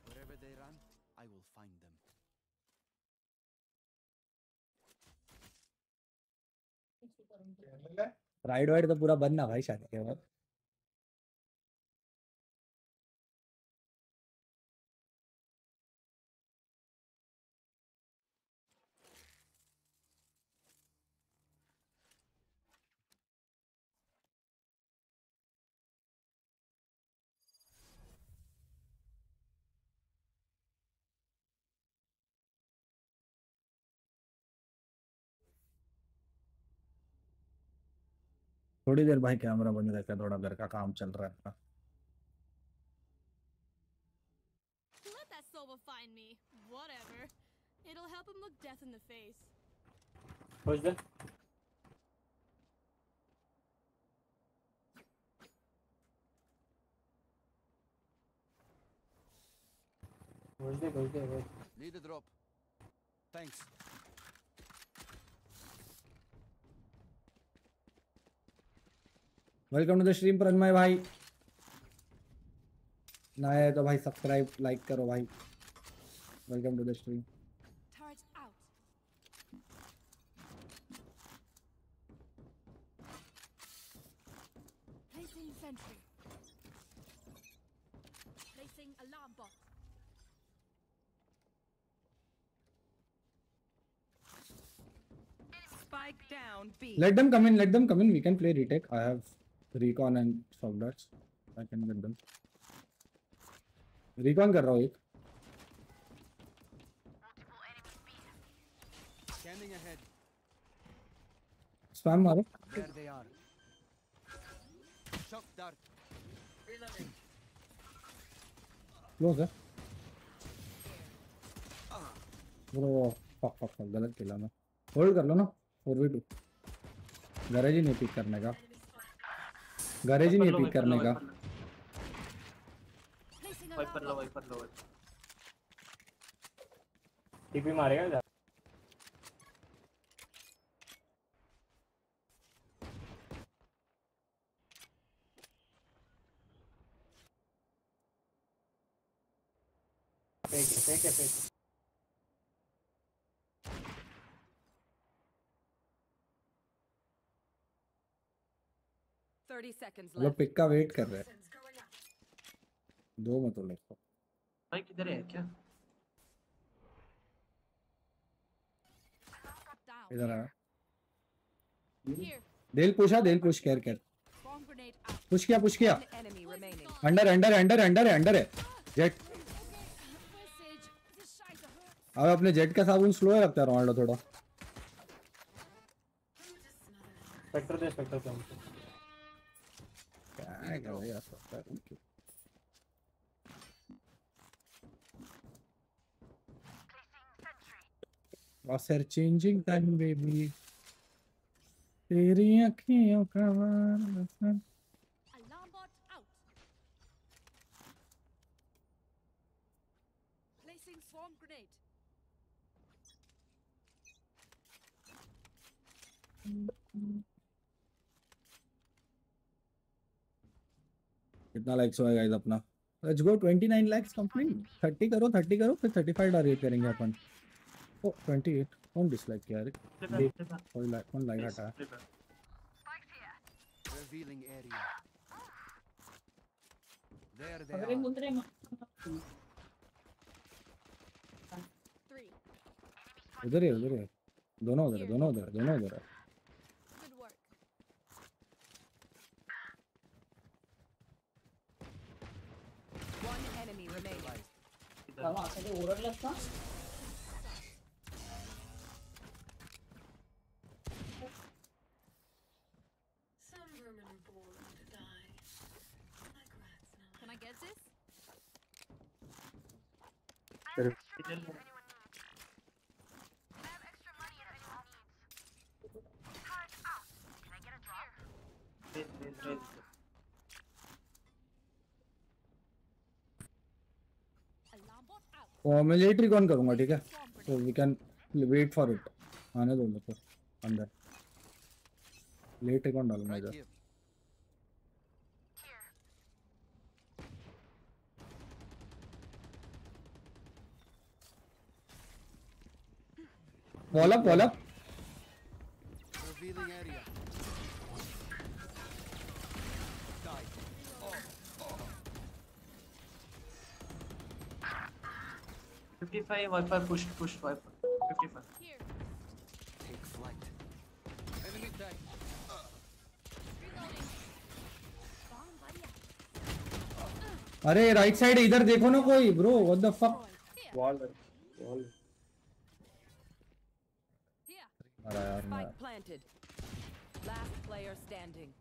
Wherever they run, I will find them. केलेलं आहे? राइड वाइड तो पूरा बंद ना भाई शादी के बाद। थोड़ी देर भाई कैमरा बंद रहता थोड़ा घर का काम चल रहा है that. Whatever. It'll help him look death in the face. Push they push दे push they push Need a drop. Thanks. Welcome to the stream पर अनमय भाई ना है तो भाई सब्सक्राइब लाइक करो भाई welcome to the stream Let them come in. Let them come in. We can play retake. I have recon and soft I can get done recon कर रहा हूँ एक। स्कैनिंग अहेड स्पैम मारो। Shock dart close है। Bro fuck fuck गलत खेला मैं hold कर लो ना। 4v2 गैरेज ही नहीं पिक करने का। गैरेज ही नहीं पिक करने का। वाइपर लो। वाइपर लो टीपी मारेगा जा फेंक है, फेंक है, फेंक है। वो लोग पिक का वेट कर रहे हैं दो मत लो भाई किधर है क्या इधर आ. दिल पुशा दिल push care grenade out. Push किया पुश किया. अंडर अंडर अंडर अंडर है अंडर है जेट. अब अपने जेट का साबुन स्लो है लगता है रोनाल्डो थोड़ा स्पेक्टर दे स्पेक्टर दे हमको क्या है क्या भाई ऐसा होता है उनके। Cross hair changing time baby तेरी अखियों का वार Alarm bot out. Placing swarm grenade. कितना लाइक्स होगा गाइस अपना लेट्स गो 29 लाइक्स कंप्लीट 30 करो 30 करो फिर 35 टारगेट करेंगे अपन ओ 28 कौन डिसलाइक किया रे कोई लाइक कौन लाइक हटा Revealing area. There they अरे. मुद्रे. उधर ही है, उधर ही है। दोनों उधर है, दोनों उधर है, दोनों उधर है। Good work. One enemy remaining. बाबा आखिर Can I get this? Alarm bot out. और मैं लेट रिकॉन करूँगा, ठीक है? तो we can wait for it आने दो मेरे को, अंदर। लेट कौन डालूँगा इधर. वॉल अप वॉल अप अरे राइट साइड इधर देखो ना कोई bro what the fuck wall wall अरे यार mic planted last player standing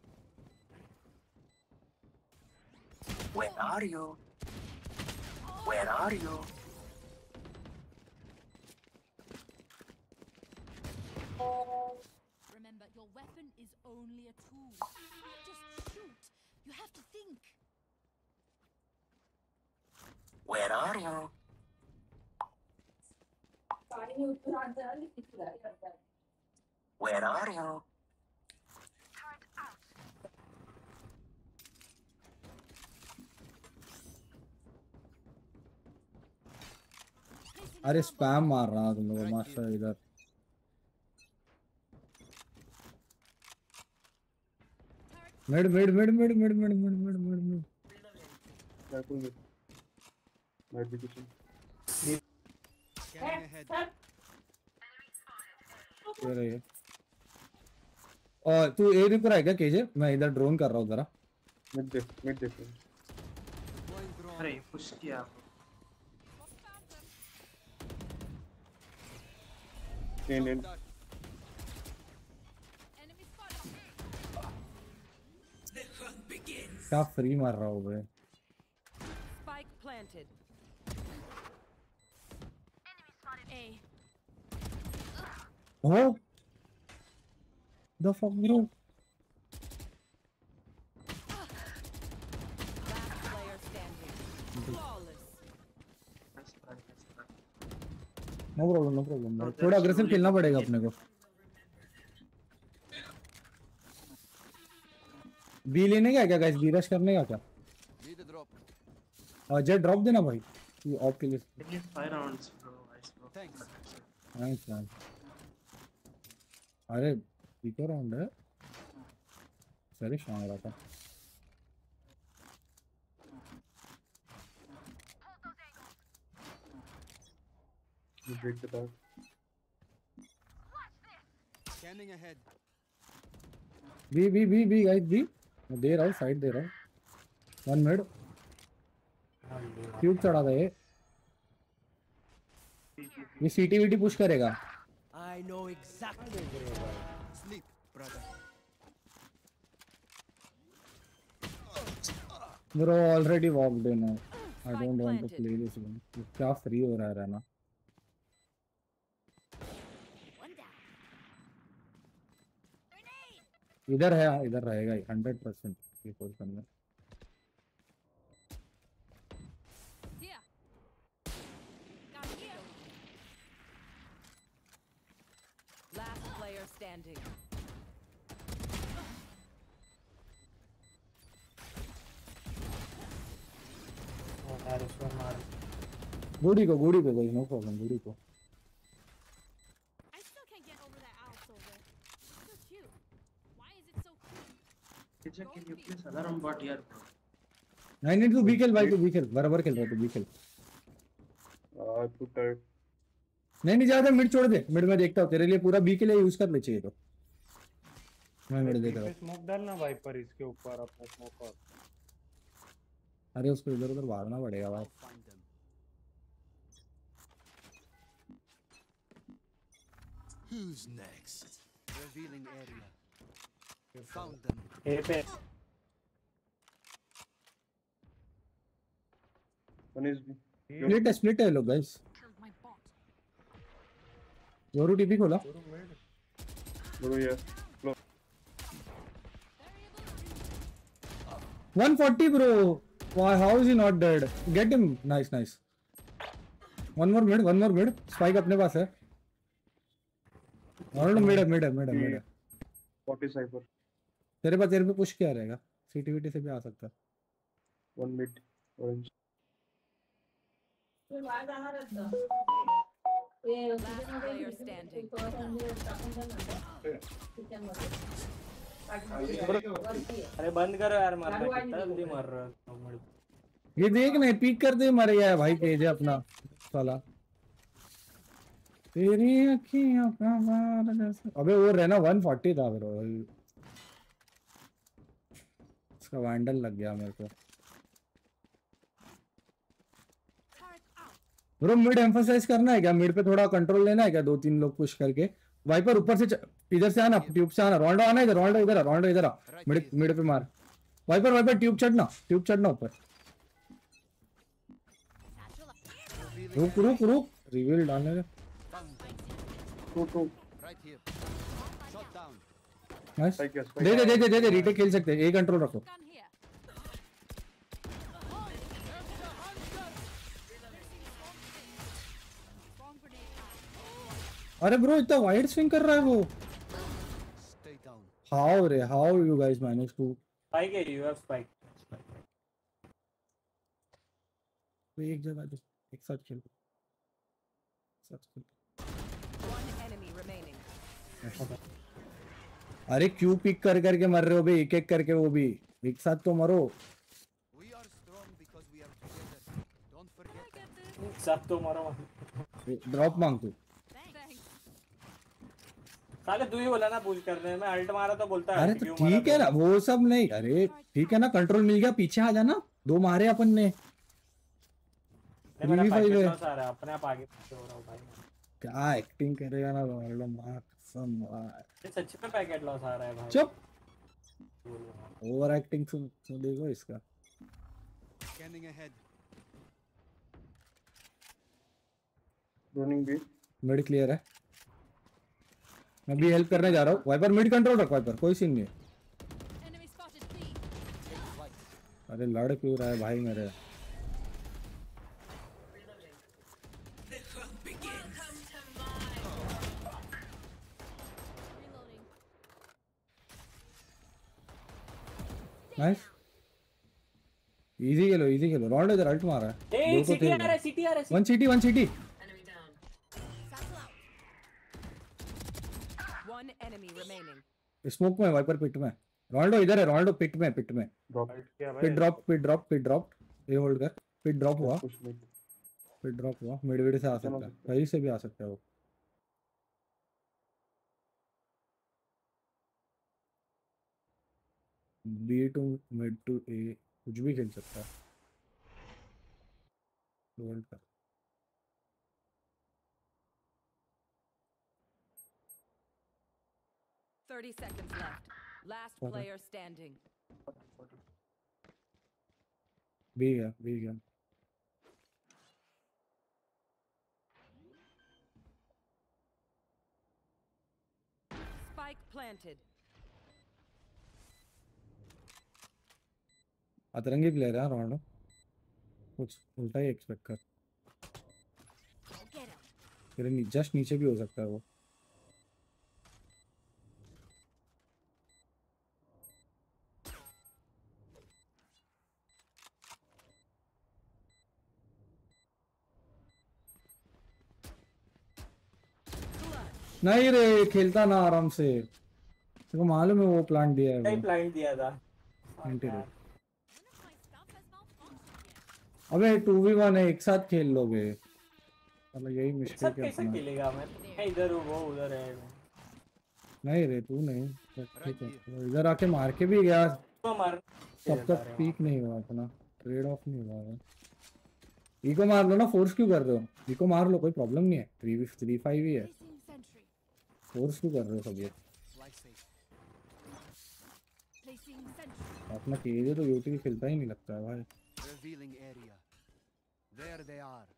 where are you where are you Remember, your weapon is only a tool. You can't just shoot. You have to think. Where are you? पानी में उत्तर answer आ लिख दिया करता है Where are you? अरे spam मार रहा तुम लोग मास्टर इधर मेड मेड मेड मेड मेड मेड मेड मेड मेड मेड। मेड मेड मेड मेड मेड मेड मेड मेड मेड मेड मेड मेड मेड मेड मेड क्या फ्री मार रहा हूँ भाई Spike planted. A. Oh, the fuck, bro? Last player standing. Flawless. No problem, no problem. थोड़ा अग्रेसिव खेलना पड़ेगा अपने को बी लेने का क्या गाइस बी रश करने का क्या? बी द ड्रॉप और जेट ड्रॉप देना भाई। ये ऑफ़ के लिए। Need 5 rounds bro guys thanks thanks यार अरे बीकर राउंड है। सारे शाम रहा था। You break the bug. Scanning ahead. B B B B guys B. मैं दे रहा हूँ साइड दे रहा हूँ। वन मिनट क्यूब चढ़ा था ये ये सीटी वीटी पुश करेगा। Bro already walked in I don't want to play this game क्या फ्री हो रहा है ना इधर है इधर रहेगा हंड्रेड परसेंट ये पोजिशन में. Last player standing. मार बूढ़ी को बूढ़ी को कोई नो प्रॉब्लम बूढ़ी को I still can't get over that owl silver. So cute. Why is it so cute? Kitchen, can you please alarm bot here, bro? नहीं नहीं तू बी खेल भाई तू बी खेल बराबर खेल रहा है तू बी खेल Uh, I put tired. नहीं नहीं ज़्यादा मिड छोड़ दे मिड में देखता हूँ तेरे लिए पूरा बी के लिए यूज़ कर ले चाहिए तो मैं मिड देख रहा हूँ स्मोक डालना वाइपर इसके ऊपर अपना स्मोक और अरे उसको इधर उधर भागना पड़ेगा भाई. Who's next? Revealing area. Found them. A पे One is स्प्लिट है स्प्लिट है लोग गाइस. जोरू टीपी खोला Guru here. 140 bro why how is he not dead get him nice nice one more mid one more mid spike अपने पास है और mid है मिड है मिड है मिड है 40 cypher. तेरे पास तेरे पे पुश क्या रहेगा? सीटीवीटी से भी आ सकता है. फिर player standing. किचन अरे बंद करो यार मारना कितना जल्दी मार रहा है ये देख ना पीक कर दे मर गया भाई केजे अपना साला। तेरी अखियाँ का बार जैसे अबे वो रहना 140 था ब्रो इसका वैंडल लग गया मेरे को। ब्रो मिड एम्फसाइज करना है क्या? मिड पे थोड़ा कंट्रोल लेना है क्या? दो तीन लोग पुश करके। वाइपर ऊपर से इधर से आना ट्यूब से आना। रोनाल्डो आना इधर रोनाल्डो इधर रोनाल्डो इधर मिड मिड पे मार। वाइपर वाइपर ट्यूब चढ़ना ट्यूब चढ़ना ऊपर। रुक रुक रुक। रिवील डालने दे। Two, two. Right here. Spike. दे दे दे दे दे दे रीटेक खेल सकते हैं। ए कंट्रोल रखो। अरे ब्रो इतना वाइड स्विंग कर रहा है वो। How are how you guys manage to spike है यू हैव स्पाइक एक जगह दे एक साथ खेल। साथ खेल। One enemy remaining. अरे क्यों पिक कर करके मर रहे हो बे एक एक करके वो भी। एक साथ तो मरो. सब तो मरो। ड्रॉप मांग तू। साले तू ही बोला ना पुश करने में। अल्ट मारा तो बोलता है अरे तो ठीक है ना वो सब नहीं। अरे ठीक है ना कंट्रोल मिल गया पीछे आ जाना। दो मारे अपन ने। मेरा अपने आप आगे पीछे हो रहा हूँ भाई। क्या एक्टिंग करेगा ना रोनाल्डो माँ कसम यार। ये सच में पैकेट लॉस आ रहा है भाई। चुप। ओवर एक्टिंग सुन देखो इसका। B. मिड क्लियर है। मैं भी हेल्प करने जा रहा हूँ। वाइपर मिड कंट्रोल रख वाइपर कोई सीन नहीं है. अरे लड़ क्यों रहा है भाई मेरे? नाइस इजी खेलो इजी खेलो. रोनाल्डो इधर अल्ट मारा है. ए सिटी आ रहा है सिटी आ रहा है one CT one CT. One enemy remaining. Smoke में वाइपर पिट में. रोनाल्डो इधर है रोनाल्डो पिट में पिट में. Pit drop pit drop pit drop ये होल्ड कर पिट ड्रॉप हुआ. पिट ड्रॉप हुआ. मिड विड से आ सकता है. कहीं से भी आ सकता है वो. B to mid to A कुछ भी खेल सकता है होल्ड कर Thirty seconds left. Last Okay. player standing. B गया बी गया Spike planted. अतरंगी प्लेयर है रोनाल्डो? कुछ उल्टा ही एक्सपेक्ट कर। तेरे नी, जस्ट नीचे भी हो सकता है वो। नहीं रे खेलता ना आराम से। तेरे को मालूम है वो प्लांट दिया है कहीं वो। प्लान दिया था एंटी रे One of my stuff has malfunctioned. अबे टू वी वन है एक साथ खेल लोगे। मतलब यही मिस्टेक है कैसे खेलेगा मैं? मैं इधर हूँ वो उधर है। नहीं रे तू नहीं। ठीक है। इधर आके मार के भी गया। तो मार तब तक पीक नहीं हुआ अपना ट्रेड ऑफ़ नहीं हुआ है। इको मार लो ना फोर्स क्यों कर रहे हो? इको मार लो कोई प्रॉब्लम नहीं है। थ्री थ्री फाइव ही है। फोर्स क्यों कर रहे हो सब sentry. अपना केजे तो यूटी खेलता ही नहीं लगता है भाई। Revealing area. There they are.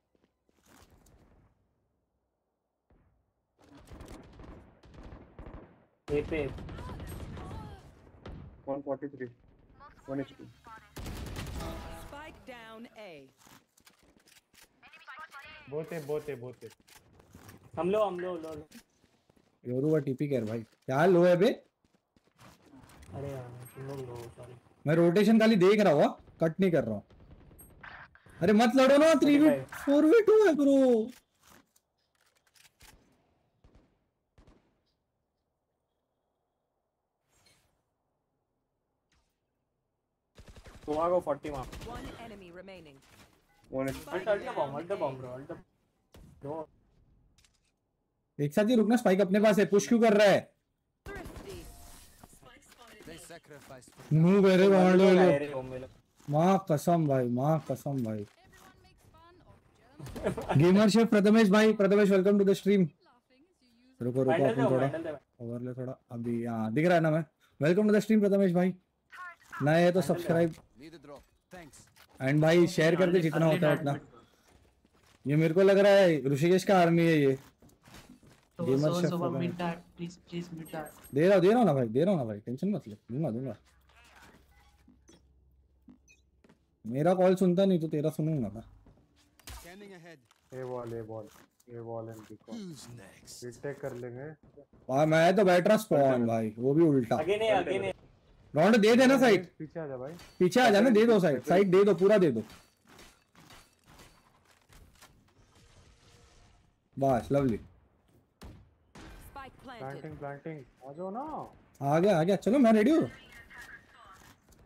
ए पे 143. One HP. Spike down A. बहुत है बहुत है बहुत है हम लो हम लो लो योरू टीपी कर भाई क्या लो है बे अरे यार तुम लोग लो सॉरी मैं रोटेशन खाली देख रहा हुआ कट नहीं कर रहा हूँ अरे मत लड़ो ना three v four v two है ब्रो गोवा को 40 मार। One enemy remaining. One HP. Ult ult bomb ult bomb bro ult दो एक साथ ही रुकना स्पाइक अपने पास है पुश क्यों कर रहा है? लो लो माँ कसम भाई माँ कसम भाई गेमर शेफ प्रथमेश भाई Prathamesh welcome to the stream रुको रुको अपन थोड़ा दे। ओवरले थोड़ा। अभी हाँ दिख रहा है ना मैं? Welcome to the stream Prathamesh भाई। नए है तो सब्सक्राइब. एंड भाई शेयर कर दे जितना होता है उतना। ये मेरे को लग रहा है ऋषिकेश का आर्मी है ये। तो गेमर शेफ mid that दे रहा हूँ दे रहा हूँ ना भाई दे रहा हूँ ना भाई। टेंशन मत ले दूँगा दूँगा। मेरा कॉल सुनता नहीं तो तेरा सुनूँगा मैं। Scanning ahead. A wall A wall A wall and next? Retake कर लेंगे। भाई मैं तो बैठ रहा स्पॉन भाई वो भी उल्टा। आगे नहीं आगे नहीं। राउंड दे देना साइड पीछे आ जा भाई। पीछे आ जाना दे दो साइड साइड दे दो पूरा दे दो। बस लवली प्लांटिंग प्लांटिंग आ जाओ ना। आ गया आ गया। चलो मैं रेडी हूँ।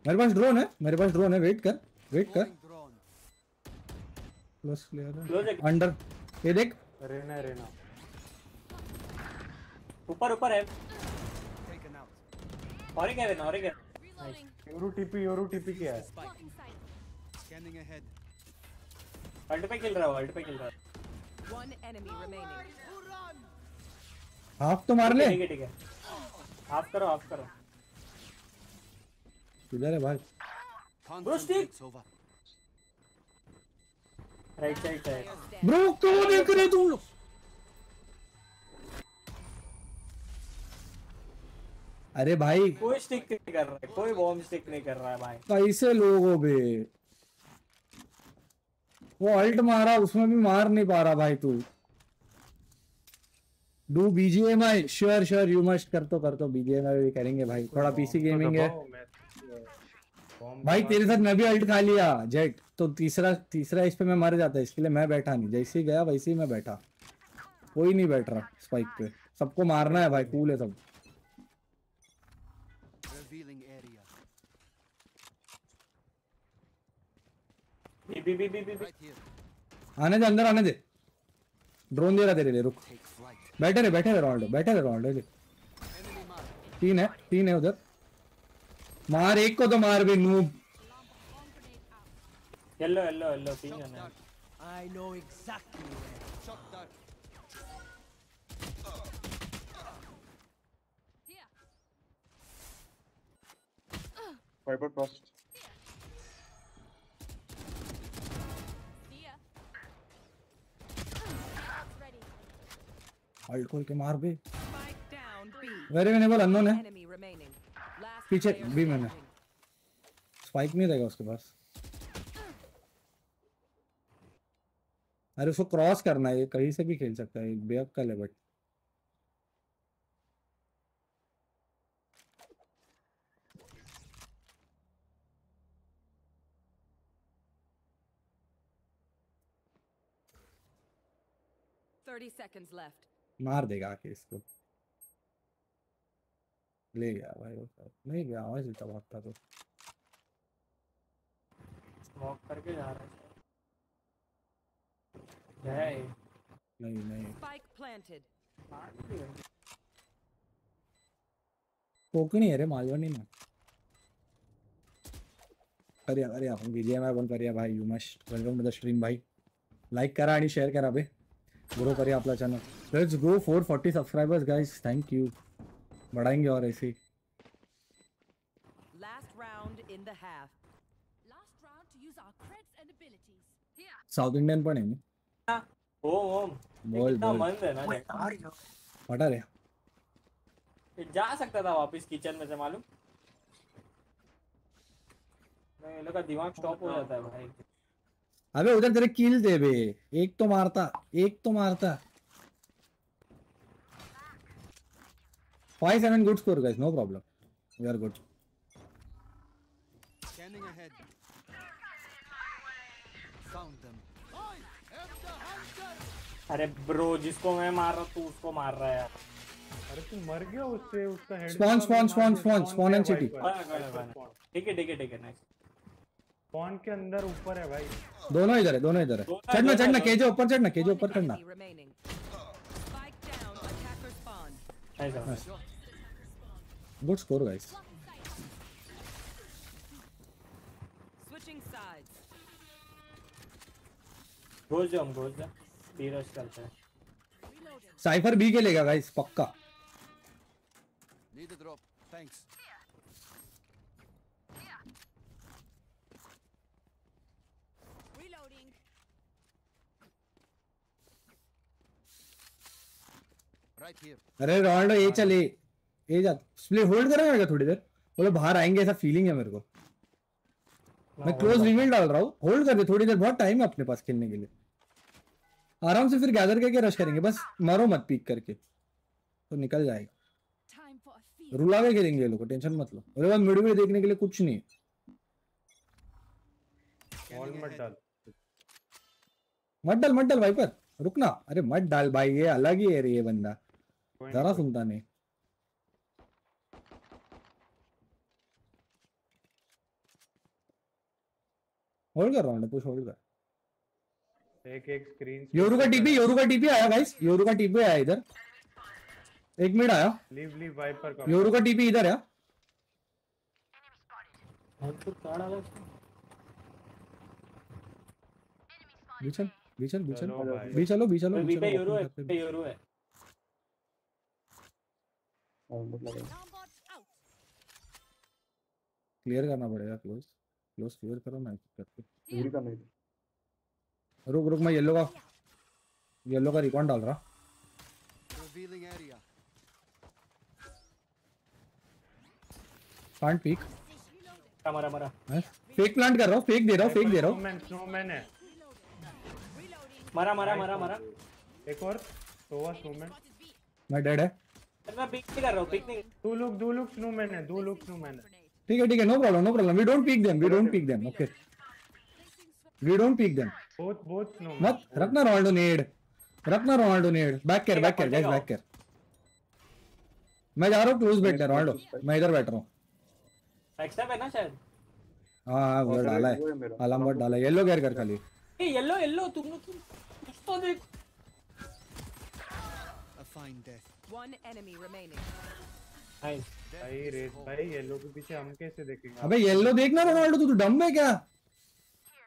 मेरे पास ड्रोन है मेरे पास ड्रोन है वेट कर। वेट कर. प्लस क्लियर है। अंडर ये देख। रेना रेना ऊपर ऊपर है। और एक है और एक है योरू टीपी योरू टीपी क्या है? sight. Scanning अल्ट पे खेल रहा है अल्ट पे खेल रहा है। One enemy remaining. हाफ़ तो मार ले। ठीक है ठीक है। ऑफ़ करो ऑफ़ करो। किधर है भाई? राइट साइड साइड ब्रो क्यों देख रहे तुम लोग अरे भाई कोई स्टिक नहीं कर रहा है कोई बॉम्ब स्टिक नहीं कर रहा है भाई कैसे लोग हो बे वो अल्ट मारा उसमें भी मार नहीं पा रहा भाई तू do BGMI sure sure you must कर तो कर तो बीजीएमआई भी करेंगे भाई थोड़ा पीसी गेमिंग है भाई तेरे साथ मैं भी अल्ट खा लिया। जेट तो तीसरा तीसरा इस पे मैं मर जाता इसके लिए मैं बैठा नहीं। जैसे ही गया वैसे ही मैं बैठा। कोई नहीं बैठ रहा स्पाइक पे। सबको मारना है भाई कूल है सब। Revealing area. B B B B B Right here. आने दे अंदर आने दे। ड्रोन दे रहा तेरे लिए रुक। बैठे रहे बैठे रहे रोनाल्डो बैठे रहे रोनाल्डो. तीन है तीन है उधर। मार एक को तो मार बे नूब येलो येलो येलो तीन जन है I know exactly where. Shot that. Viper crossed. See ya. That's ready. Ult खोल के मार बे Spike down B. Very winnable unknown है Enemy remaining. Last पीछे भी मैंने। स्पाइक नहीं रहेगा उसके पास। अरे उसको क्रॉस करना है ये कहीं से भी खेल सकता है बेअक्कल है बट Thirty seconds left. मार देगा आके इसको। ले गया भाई वो सब। नहीं गया आवाज़ देता भागता तो स्मोक करके जा रहा है। जय नहीं नहीं। Spike planted. कोकणी है रे मालवणी ना करूया करूया आपण बीजीएमआय पण करूया भाई you must welcome to the stream भाई। लाईक करा आणि शेअर करा बे। ग्रो करूया आपला channel let's go 440 subscribers guys thank you बढ़ाएँगे और ऐसे साउथ इंडियन पण आहे ओम ओम बोल बोल। मंद है ना? पटा रे ये जा सकता था वापस किचन में से मालूम? नहीं ये लोग का दिमाग स्टॉप हो जाता है भाई। अबे उधर तेरे किल दे बे। एक तो मारता एक तो मारता। Five seven good score guys no problem we are good Scanning ahead. Found them. I am the hunter. अरे ब्रो जिसको मैं मार रहा तू उसको मार रहा है यार। अरे तू मर गया उससे उसका head Spawn, spawn, spawn, spawn, spawn and city. कोई ना, कोई ना, कोई ना। ठीक है ठीक है ठीक है नेक्स्ट स्पॉन के अंदर ऊपर है भाई। दोनों इधर है दोनों इधर है। चढ़ना चढ़ना केजे ऊपर चढ़ना केजे ऊपर चढ़ना। Good score guys Switching sides. घोष जाओ हम घोष जा धीरज करते हैं साइफर बी के लेगा गाइस पक्का Need a drop. Thanks. Reloading. Right अरे रोनाल्डो ये चले ये जा स्प्ले होल्ड करेगा क्या थोड़ी देर? बोले बाहर आएँगे ऐसा फीलिंग है मेरे को। मैं क्लोज रिवील डाल रहा हूँ। होल्ड कर दे थोड़ी देर बहुत टाइम है अपने पास खेलने के लिए। आराम से फिर गैदर करके रश करेंगे। बस मारो मत पीक करके। तो निकल जाएगा. रुला के खेलेंगे ये लोग टेंशन मत लो। मेरे पास मिड में देखने के लिए कुछ नहीं है। मत डाल। मत डाल मत डाल वाइपर रुकना। अरे मत डाल भाई ये अलग ही है रे ये बंदा। जरा सुनता नहीं। होल्ड कर रहा हूँ पुश होल्ड कर। एक एक स्क्रीन योरू का टीपी योरू का टीपी आया गाइस योरू का टीपी आया इधर। एक मिनट आया। लीव लीव वाइपर का। योरू का टीपी इधर है। बीचल बीचल बीचल। चलो भाई। बी चलो बी चलो बी बी पे चलो यूरो है पे यूरो है। क्लियर करना पड़ेगा क्लोज क्लोज क्लियर करो ना करके पूरी का नहीं रुक रुक मैं येलो का येलो का रिकॉन डाल रहा। Revealing area. कांट पीक मरा मरा फेक प्लांट कर रहा हूँ फेक दे रहा हूँ फेक दे रहा हूँ। स्नोमैन है मरा मरा मरा मरा। एक और हुआ स्नोमैन मैं। डेड है। मैं पिक नहीं कर रहा हूँ पिक नहीं। दो लोग दो लोग स्नोमैन है दो लोग स्नोमैन है। ठीक है ठीक है no problem no problem we don't peek them we don't peek them okay we don't peek them both both snowman मत रखना रोनाल्डो नेड रखना रोनाल्डो नेड बैक कर बैक कर गाइस बैक कर मैं जा रहा हूँ क्लोज बैठ रोनाल्डो मैं इधर बैठ रहा हूँ. एक्सेप्ट है ना शायद? हाँ वो डाला है। अलार्म बोर्ड डाला येलो गेयर कर खाली. ए येलो येलो तुम लोग तुम कुछ तो देख। A fine death. One enemy remaining. भाई रेस भाई येलो के पीछे हम कैसे देखेंगे? अबे येलो देखना रोनाल्डो तू तू डम है क्या?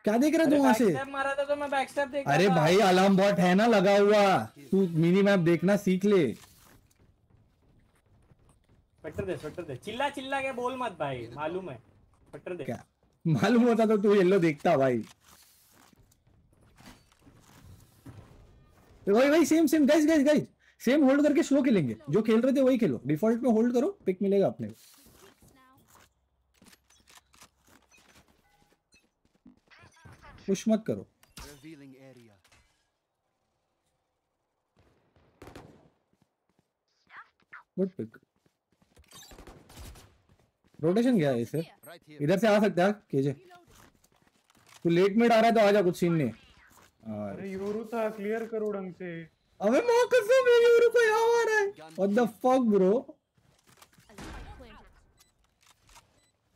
क्या देख रहा है तू वहाँ से? मारा था तो मैं बैकस्टेप देख अरे भाई अलार्म बॉट है ना लगा हुआ। तू मिनी मैप देखना सीख ले। स्पेक्टर दे स्पेक्टर दे। चिल्ला चिल्ला के बोल मत भाई मालूम है। स्पेक्टर दे। क्या? मालूम होता तो तू येलो देखता भाई। भाई भाई same same guys guys guys same hold करके स्लो खेलेंगे। जो खेल रहे थे वही खेलो। डिफ़ॉल्ट में होल्ड करो पिक मिलेगा अपने को। पुश मत करो। गुड पिक रोटेशन गया है इसे। इधर से आ सकता है केजे। तू लेट मिड आ रहा है तो आजा कुछ सीन नहीं अरे यूरो था क्लियर करो ढंग से। अबे मौका कसम है यूरो को यहाँ आ रहा है व्हाट द फक ब्रो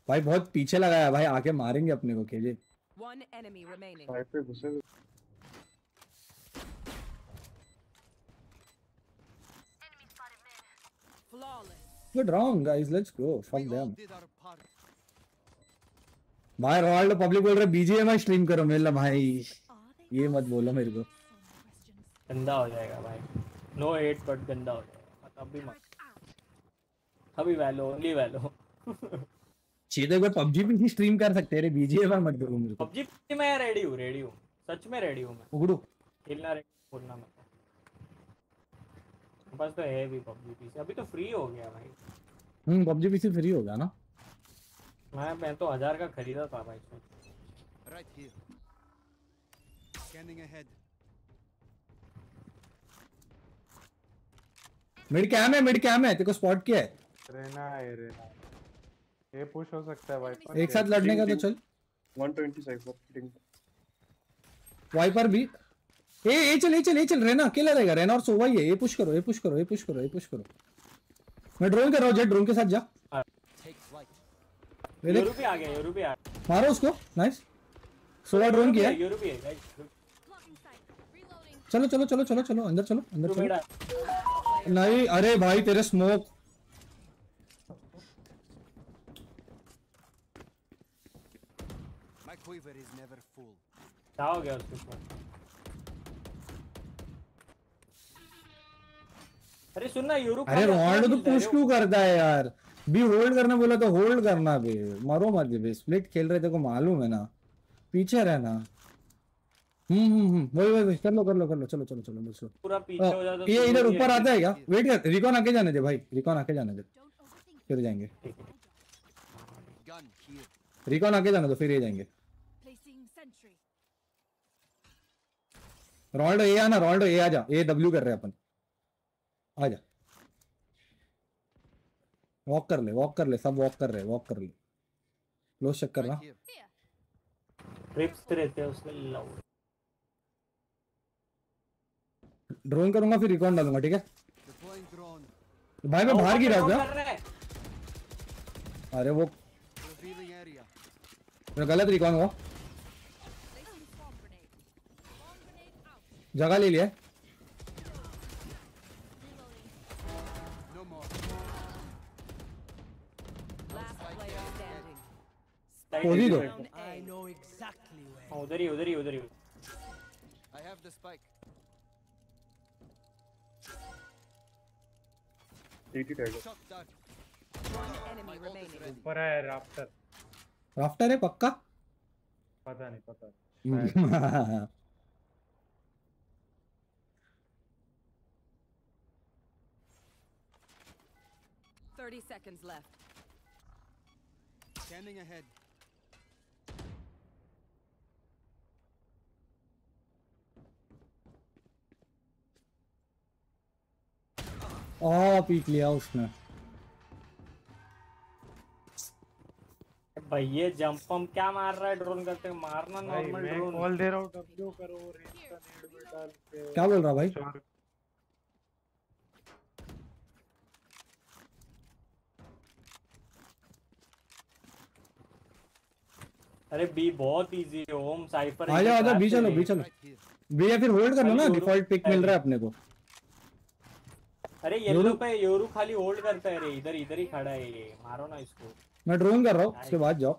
भाई बहुत पीछे लगाया भाई आके मारेंगे अपने को KJ One enemy remaining. Side पे घुसे हुए। Flawless. Good round guys let's go fuck We all them did our part. भाई रोनाल्डो पब्लिक बोल रहे बीजीएमआई स्ट्रीम करो मेरे भाई ये मत बोलो मेरे को गंदा हो जाएगा भाई। नो हेट बट गंदा हो जाएगा। मत अभी मत। अभी वैलो ओनली वैलो एक बार पबजी भी स्ट्रीम कर सकते हैं रे बीजीएमआई मत करो मेरे को। पबजी मैं रेडी हूँ रेडी हूँ। सच में रेडी हूँ मैं। उगड़ू। खेलना रेडी बोलना मत। पास तो है भी पबजी पीसी अभी तो फ्री हो गया भाई। हम्म पबजी पीसी फ्री हो गया ना? मैं मैं तो हज़ार का खरीदा था भाई। Right here. Scanning ahead. Mid cam है मिड कैम है तेरे को स्पॉट किया है। रहना है रहना ये पुश हो सकता है भाई एक साथ लड़ने का तो चल। 120 साइफर हिटिंग वाइपर भी। ए ए चल ए चल ए चल रहना अकेला रहेगा रहना और सोवा ही है ये पुश करो ये पुश करो ये पुश करो ये पुश करो। मैं ड्रोन कर रहा हूँ जेट ड्रोन के साथ जा। यूरोपी आ गया यूरोपी आ गया। मारो उसको नाइस सोवा ड्रोन किया है। यूरोपी है guys. चलो चलो चलो चलो चलो अंदर चलो अंदर चलो। नहीं अरे भाई तेरे स्मोक. क्या हो गया उसके ऊपर? अरे सुन ना यूरो अरे रोनाल्डो तो पुश क्यों करता है यार? बी होल्ड करना बोला तो होल्ड करना भी। मरो मत बे स्प्लिट खेल रहे थे को मालूम है ना। पीछे रहना। हम्म हम्म हम्म। वही वही वही कर लो कर लो कर लो। चलो चलो चलो चलो। पूरा पीछे हो जाता तो ये इधर पूरी ऊपर आता है क्या? वेट कर रिकॉन आके जाने दे भाई। रिकॉन आके जाने दे। फिर जाएँगे। रिकॉन आके जाने दो फिर ये जाएँगे। रोनाल्डो ए आना रोनाल्डो ए आ जा। ए डब्ल्यू कर रहे हैं अपन। आ जा। वॉक कर ले वॉक कर ले सब वॉक कर रहे वॉक कर ले। क्लोज चेक करना. ट्रिप्स रहते हैं उसमें लाओ ड्रोन करूँगा फिर रिकॉर्ड डालूँगा ठीक है? भाई मैं बाहर गिरा था अरे वो मैं गलत रिकॉर्ड हुआ। जगह ले लिया। उधर ही उधर ही उधर ही। Remaining. ready. ऊपर है राफ्टर राफ्टर है पक्का पता नहीं पता हाँ, Thirty seconds left. Standing ahead. आ पीक लिया उसने। भाई ये जंप पंप क्या मार रहा है? ड्रोन करते हुए? मारना नॉर्मल ड्रोन कॉल दे रहा हूँ डब्ल्यू करो रेंज का नेट में डाल के। क्या बोल रहा भाई? अरे बी बहुत इजी है ओम साइफर आ जाओ आ जाओ बी चलो बी चलो। बी या फिर होल्ड कर लो ना डिफ़ॉल्ट पिक मिल रहा है अपने को। अरे येलो पे योरू खाली होल्ड करता है रे इधर इधर ही खड़ा है ये। मारो ना इसको। मैं ड्रोन कर रहा हूँ उसके बाद जाओ।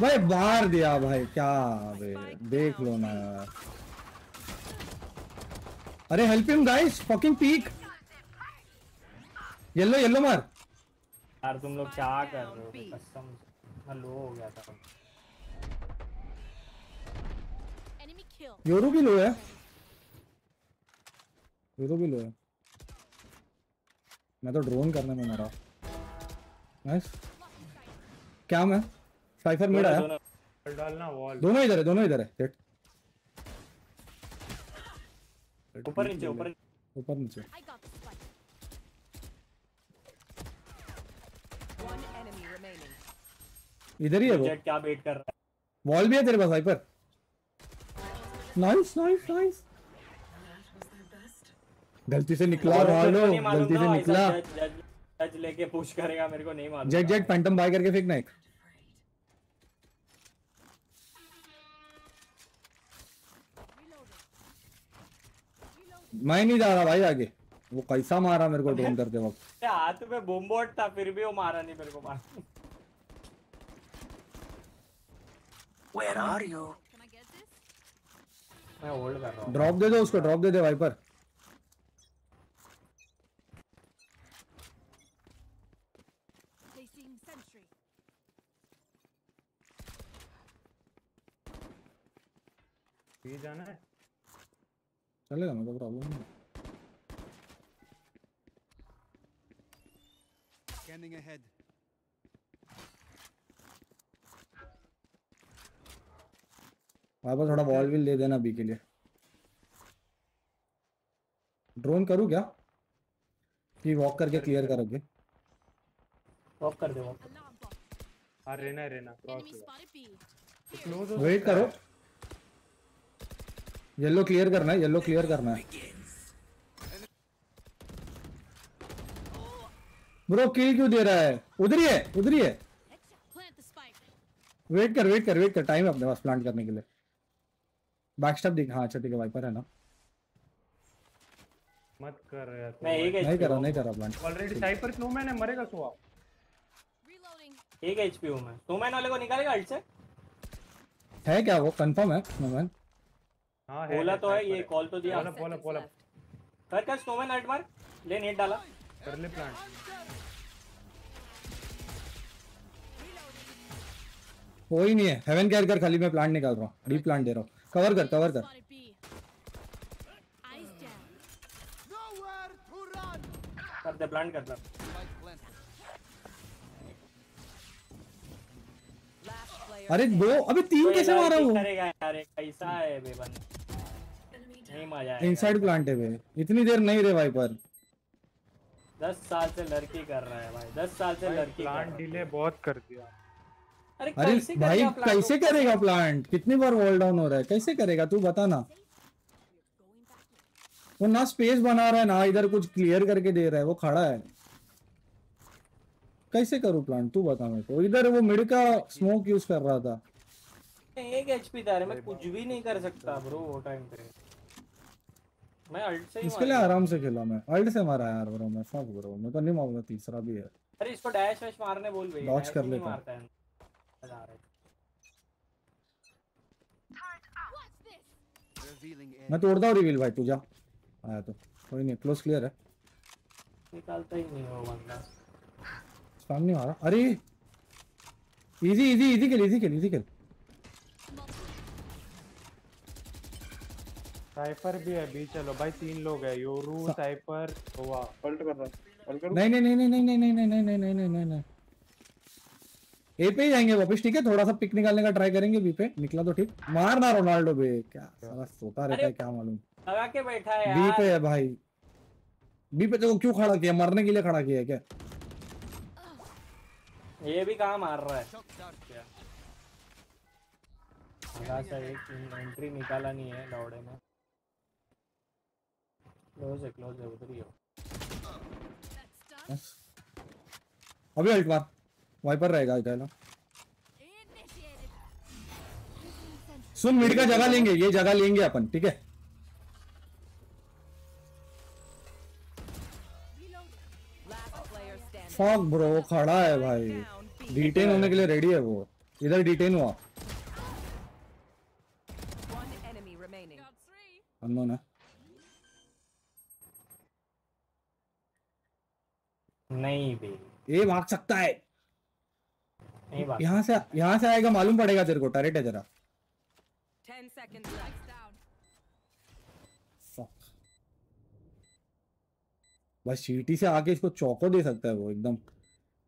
भाई बाहर दिया भाई क्या बे देख लो ना। यार अरे help him guys fucking peek yellow yellow मार। यार तुम लोग क्या कर रहे हो? कसम मैं लो हो गया था Enemy kill. योरू भी लो है। योरू भी लो है। मैं तो ड्रोन करने में मरा। नाइस क्या मैं? साइफर मिड आया दोनों- डालना वॉल दोनों इधर है दोनों इधर है। सेट ऊपर नीचे ऊपर ऊपर नीचे. इधर ही है वो। जेट क्या वेट कर रहा है? वॉल भी है तेरे पास साइफर नाइस नाइस नाइस गलती से निकला है रोनाल्डो नहीं गलती से निकला। जज- लेके पुश करेगा मेरे को नहीं मालूम जेट जेट फैंटम बाय करके फेंकना एक। मैं नहीं जा रहा भाई आगे। वो कैसा मारा मेरे को ड्रोन करते वक्त। हाथ में बोम्बोट था फिर भी वो मारा नहीं मेरे को मार Where are you? Can I get this? मैं होल्ड कर रहा हूँ। ड्रॉप दे दो उसको ड्रॉप दे दे वाइपर ये जाना है? चलेगा मेरे को प्रॉब्लम नहीं Scanning ahead. वाइपर थोड़ा बॉल भी दे देना बी के लिए। ड्रोन करूँ क्या? कि वॉक करके क्लियर करोगे? वॉक कर दे वॉक. हाँ रेना रेना क्रॉस वेट करो। येलो क्लियर करना है येलो क्लियर करना है। ब्रो किल क्यों दे रहा है? उधर ही है उधर ही है. वेट कर वेट कर वेट कर। टाइम है अपने पास प्लांट करने के लिए। बैकस्टैप दिख हाँ अच्छा ठीक है वाइपर है ना। मत कर यार मैं एक नहीं HP करा। नहीं करा प्लांट ऑलरेडी साइपर क्यों मैंने? मरेगा सुआ Reloading. एक एचपी हूँ मैं। टू मैन वाले को निकालेगा अल्ट से? है क्या वो? कंफर्म है स्नोमैन हाँ है बोला तो है ये कॉल तो दिया। बोला बोला बोला। कर कर स्नोमैन हट मार। ले नेट डाला। कर ले प्लांट कोई नहीं है। हेवन केयर कर खाली मैं प्लांट निकाल रहा हूँ। डीप प्लांट दे रहा हूँ। कवर कर कवर कर। कर दे प्लांट कर दे। अरे दो अबे तीन कैसे मारा वो? करेगा यार कैसा है बेबन नहीं मज़ा आएगा इनसाइड प्लांट है बे। इतनी देर नहीं रे वाइपर दस साल से लड़की कर रहा है भाई दस साल से लड़की कर रहा प्लांट है। डिले बहुत कर दिया। अरे अरे कैसे भाई कैसे करेगा प्लांट कितनी बार वॉल डाउन हो रहा है? कैसे करेगा? तू बता ना। वो ना स्पेस बना रहा है ना इधर कुछ क्लियर करके दे रहा है वो खड़ा है। कैसे करूँ प्लांट तू बता मेरे को। इधर वो मिड का स्मोक यूज़ कर रहा था। एक एचपी था मैं कुछ भी नहीं कर सकता ब्रो वो टाइम पे। मैं अल्ट से ही इसके लिए आराम से खेला मैं। अल्ट से मारा यार ब्रो मैं फक ब्रो मैं तो नहीं मारूँगा तीसरा भी है। अरे इसको डैश वैश मारने बोल भाई Dodge कर लेता हूँ। है आ रहा है मैं तोड़ता हूँ रिवील भाई तू जा आया तो कोई नहीं क्लोज क्लियर है निकालता ही नहीं वो बंदा स्पैम नहीं मारा अरे इजी इजी इजी खेल इजी खेल इजी खेल साइफर भी है बी चलो भाई तीन लोग है योरू साइफर गोवा अल्ट कर रहा है कर नहीं नहीं नहीं नहीं नहीं नहीं नहीं नहीं नहीं नहीं नहीं नहीं नहीं ए पे ही जाएँगे वापस ठीक है? थोड़ा सा पिक निकालने का ट्राई करेंगे बी पे। निकला तो ठीक। मारना रोनाल्डो बे क्या साला सोता रहता है क्या मालूम। लगा के बैठा है बी पे है भाई। बी पे तो क्यों खड़ा किया मरने के लिए खड़ा किया है क्या? ये भी कहाँ मार रहा है? एंट्री निकाला नहीं है दौड़े में। क्लोज है क्लोज है उधर ही हो। अभी अल्ट मार वाइपर रहेगा इधर सुन मिड का जगह लेंगे ये जगह लेंगे अपन ठीक है? फक ब्रो खड़ा है भाई। डिटेन होने के लिए रेडी है वो। इधर डिटेन हुआ। है। नहीं बे ये भाग सकता है। यहाँ से यहाँ से आएगा मालूम पड़ेगा तेरे को। टरेट है जरा. बस चीटी से आके इसको चौको दे सकता है वो एकदम।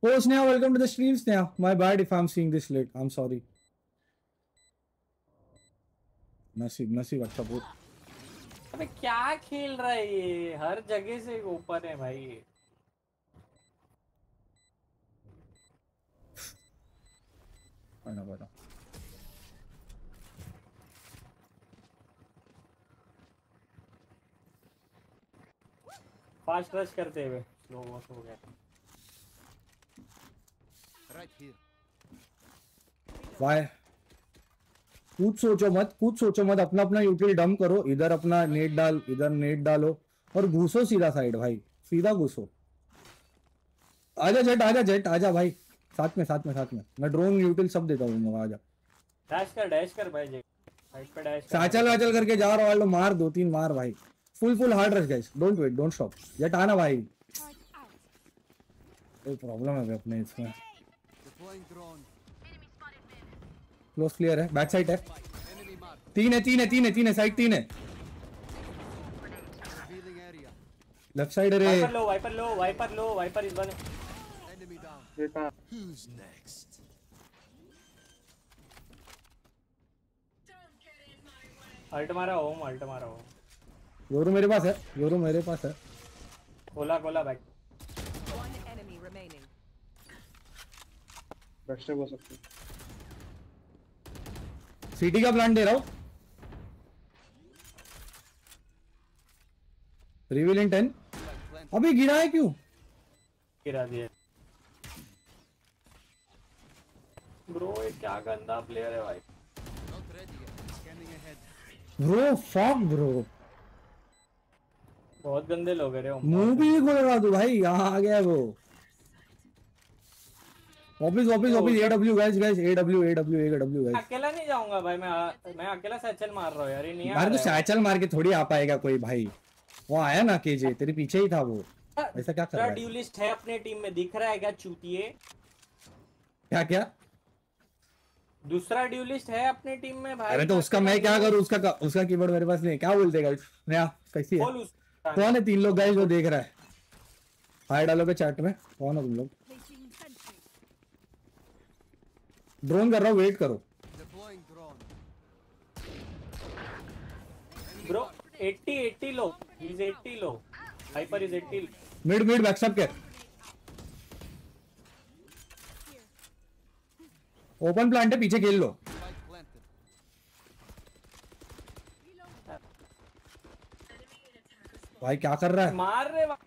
ओ Sneha welcome to the stream Sneha. My bad if I am seeing this late I am sorry नसीब नसीब अच्छा बहुत अबे क्या खेल रहा है ये? हर जगह से ऊपर है भाई। Know better. फास्ट रश करते हुए स्लो वॉश हो गया। Right here. वाई कुछ सोचो मत कुछ सोचो मत। अपना अपना यूटिल डम करो। इधर अपना नेट डाल इधर नेट डालो। और घुसो सीधा साइड भाई। सीधा घुसो। आजा जेट आजा जेट आजा भाई। साथ में साथ में साथ में। मैं ड्रोन यूटिल सब देता हूँ आजा डैश कर डैश कर भाई जी। साइड पे डैश साचल वाचल करके जा रहा वालो मार दो तीन मार भाई। Full full hard rush guys don't wait don't stop Jett आना भाई। कोई प्रॉब्लम है अपने इसमें? क्लोज क्लियर है। बैक साइड है। तीन है तीन है तीन है तीन है साइड तीन है। लेफ़्ट साइड रे। Viper low Viper low Viper low Viper is one Who's next? Ult मारा होम अल्ट मारा होम योरू मेरे पास है योरू मेरे पास है। खोला खोला back One enemy remaining. Backstep हो सकती है। सिटी का प्लान दे रहा हूँ। रिवील इन टेन अभी गिरा है क्यों? गिरा दिया। ब्रो ये क्या गंदा प्लेयर है भाई. ब्रो फक ब्रो बहुत गंदे लोग हैं मुँह भी रहा तू भाई यहाँ आ गया वो। वापस वापस वापस AW guys guys AW AW AW guys अकेला नहीं जाऊँगा भाई मैं मैं अकेला सैचल मार रहा हूँ यार ये नहीं यार तो सैचल मार के थोड़ी आ पाएगा कोई भाई। वो आया ना केजे तेरे पीछे ही था वो। ऐसा क्या कर रहा है? ड्यूलिस्ट है अपने टीम में दिख रहा है क्या चूतिए? क्या क्या? दूसरा ड्यूलिस्ट है अपने टीम में भाई अरे तो उसका मैं क्या करूँ? उसका उसका कीबोर्ड मेरे पास नहीं क्या बोलते गाइस नया कैसी है? कौन है तीन लोग गाइस जो देख रहा है? हाय डालोगे चैट में? कौन है तुम लोग? ड्रोन कर रहा हूँ वेट करो. Bro 80 80 low. Is 80 low. Hyper is 80 mid mid backstab के ओपन प्लांट है पीछे खेल लो। भाई क्या कर रहा है? मार रहे वा-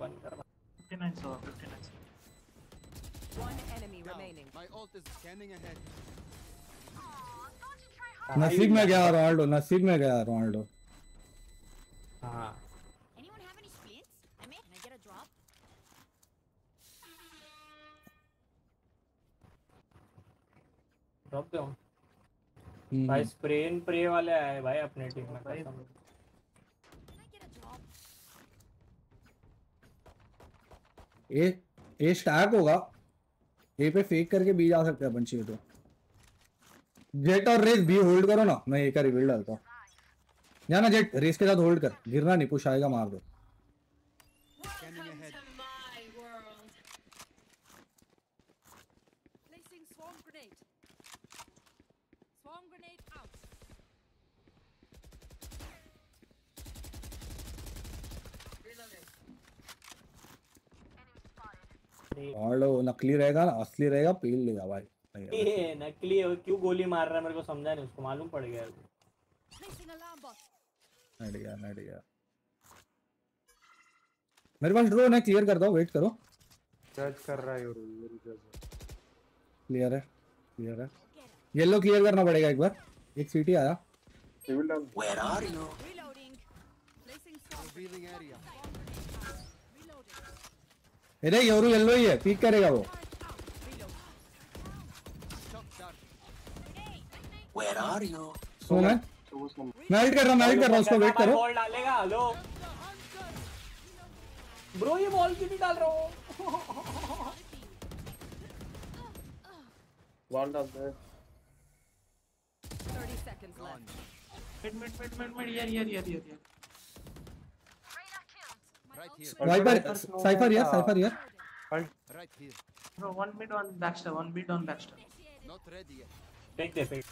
बंद कर 59 so 59 One enemy remaining. My ult is scanning ahead. नसीब में गया रोनाल्डो नसीब में गया रोनाल्डो हाँ have any splints? I may. Can I get a drop? Drop दो हम्म। भाई स्प्रे एंड प्रे वाले आए भाई अपने टीम में भाई- कसम। Can I get a drop? A A stack होगा। ए पे फेक करके बी जा सकते हैं अपन चाहिए तो। जेट और रेस बी होल्ड करो ना। मैं ए का रिविल डालता हूँ। जाना जेट रेस के साथ होल्ड कर। गिरना नहीं पुश आएगा, मार दो Scanning ahead. Placing swarm grenade. Swarm grenade out. Ronaldo नकली रहेगा ना असली रहेगा पील लेगा भाई। ये नकली है, क्यों गोली मार रहा है मेरे को समझा नहीं उसको मालूम पड़ गया नट गया नट गया। मेरे पास ड्रोन है क्लियर करता हूँ वेट करो। जज कर रहा है योरू क्लियर है क्लियर है। येलो क्लियर करना पड़ेगा एक बार। एक सीटी आया। Are you? Reloading. Placing swarm Revealing area. Reloading. अरे योरू येलो ही है पीक करेगा वो. Where are you? सो मैं? मैं वेट कर रहा हूँ मैं वेट कर रहा हूँ उसको वेट करो बॉल डालेगा हेलो ब्रो ये बॉल क्यों नहीं डाल रहा हूँ Wall down there. 30 seconds left. mid mid mid mid mid here here here here here Right here. Cypher here Cypher here Right here. bro one mid on backstab one mid on backstab Not ready yet. फेंक दे फेंक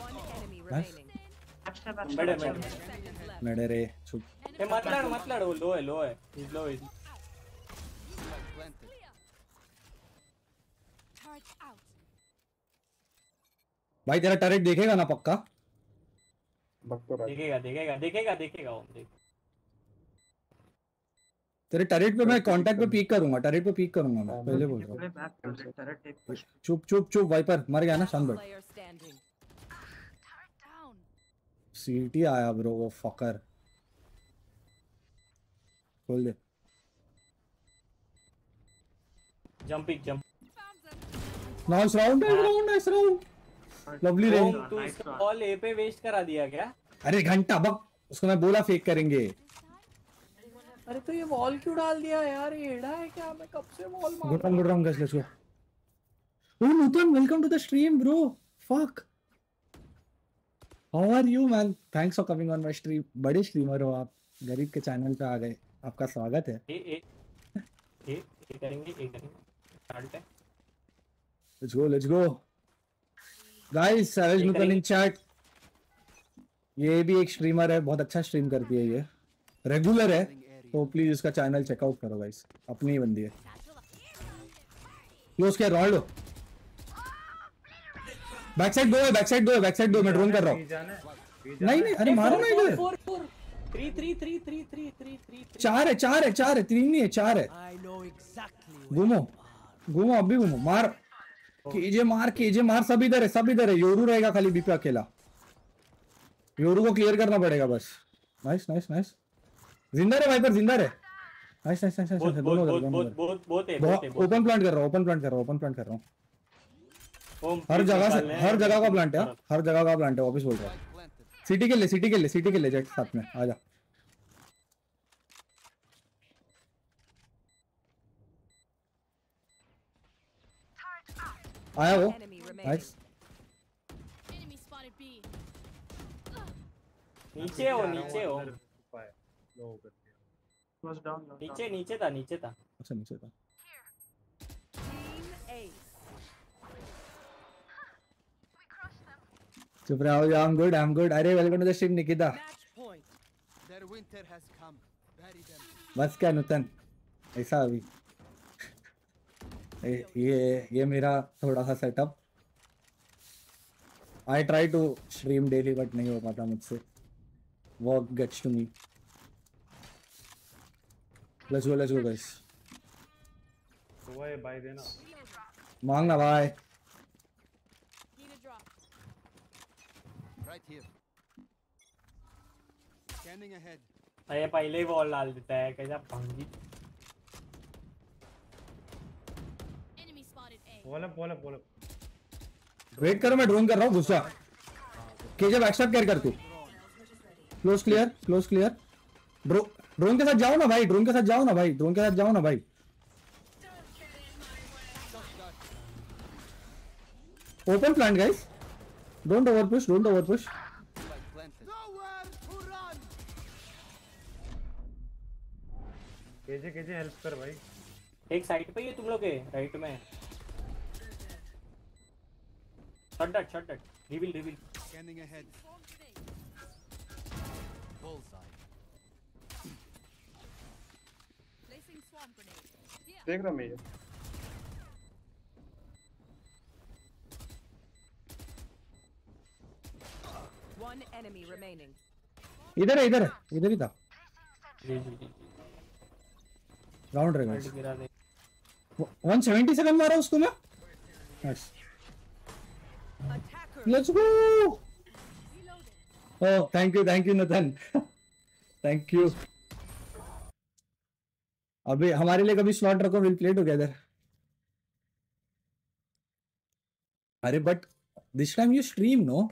One enemy remaining. backstab Seconds left. नड़े रे चुप ए मत लड़ मत लड़ वो लो है लो है is low is Turret out. भाई तेरा टरेट देखेगा ना पक्का. देखेगा देखेगा देखेगा देखेगा वो देख। तेरे टरेट पे मैं कांटेक्ट पे पीक करूँगा टरेट पे पीक करूँगा मैं पहले बोल रहा हूँ। चुप चुप चुप वाइपर मर गया ना Player सीटी आया ब्रो वो फकर खोल दे। Jumping jump. Nice round nice round nice round lovely range तू इसका बॉल ए पे वेस्ट करा दिया क्या? अरे घंटा बक उसको मैं बोला फेक करेंगे। अरे तो ये बॉल क्यों डाल दिया यार? ये एड़ा है क्या? मैं कब से बॉल मार good round good round guys let's go Oh Nutan, welcome to the stream, bro. Fuck. How are you, man? Thanks for coming on my stream. बड़े स्ट्रीमर हो आप. गरीब के चैनल पे आ गए. आपका स्वागत है. ए ए ए ए करेंगे ए करेंगे. स्टार्ट है Let's go, let's go. Guys, Savage Nutan in chat. ये भी एक स्ट्रीमर है बहुत अच्छा स्ट्रीम करती है ये। रेगुलर है तो प्लीज़ इसका चैनल चेकआउट करो गाइस अपनी ही बंदी है। क्लोज किया रोनाल्डो बैक साइड दो है बैक साइड दो है बैक साइड दो मैं ड्रोन कर रहा हूँ। जाना है नहीं नहीं अरे मारो ना इधर। Four four three three three three three three three चार है चार है चार है तीन नहीं है चार है. घूमो घूमो अभी घूमो। मार। केजे मार केजे मार सब इधर है सब इधर है। योरू रहेगा खाली बी पे अकेला। योरू को क्लियर करना पड़ेगा बस। नाइस नाइस नाइस ज़िंदा रहे वाइपर ज़िंदा रहे। नाइस नाइस नाइस नाइस दोनों बहुत बहुत बहुत बहुत है बहुत है ओपन प्लांट कर रहा हूँ ओपन प्लांट कर रहा हूँ ओपन प्लांट कर रहा हूँ। हर जगह से हर जगह का प्लांट है हाँ? हर जगह का प्लांट है वापस बोल रहा हूँ. सिटी के लिए सिटी के लिए सिटी के लिए जेट साथ में आजा आया वो. नाइस. नीचे हो नीचे हो नीचे. नीचे था नीचे था अच्छा नीचे था. चुप रहो I am good I am good अरे welcome to the stream Nikita. बस क्या नूतन ऐसा अभी ये ये मेरा थोड़ा सा setup I try to stream daily but नहीं हो पाता मुझसे work gets to me let's go let's go guys वो बाय देना मांगना drop. Right here. Scanning ahead. अरे पहले ही बॉल डाल देता है कैसा भंगी spotted A. बोल बोल बोल वेट करो मैं ड्रोन कर रहा हूँ गुस्सा। केजे बैकस्टैप केयर कर तू close clear close clear drone drone के साथ जाओ ना भाई ड्रोन के साथ जाओ ना भाई ड्रोन के साथ जाओ ना भाई। Open plant guys don't over push don't over push. KJ KJ help कर भाई। एक साइड पे ही है तुम लोग के राइट में। शॉट डट shot dot reveal reveal Scanning ahead. Bullseye. Placing swamp grenade. Here. देख रहा मैं ये One enemy remaining. इधर है इधर है इधर ही था राउंड रे वर्ल्ड गिरा दे 170 सेकंड मारा उसको मैं nice Attacker. Let's go oh thank you thank you Nathan thank you अभी हमारे लिए कभी स्लॉट रखो विल प्ले टुगेदर अरे but this time you stream no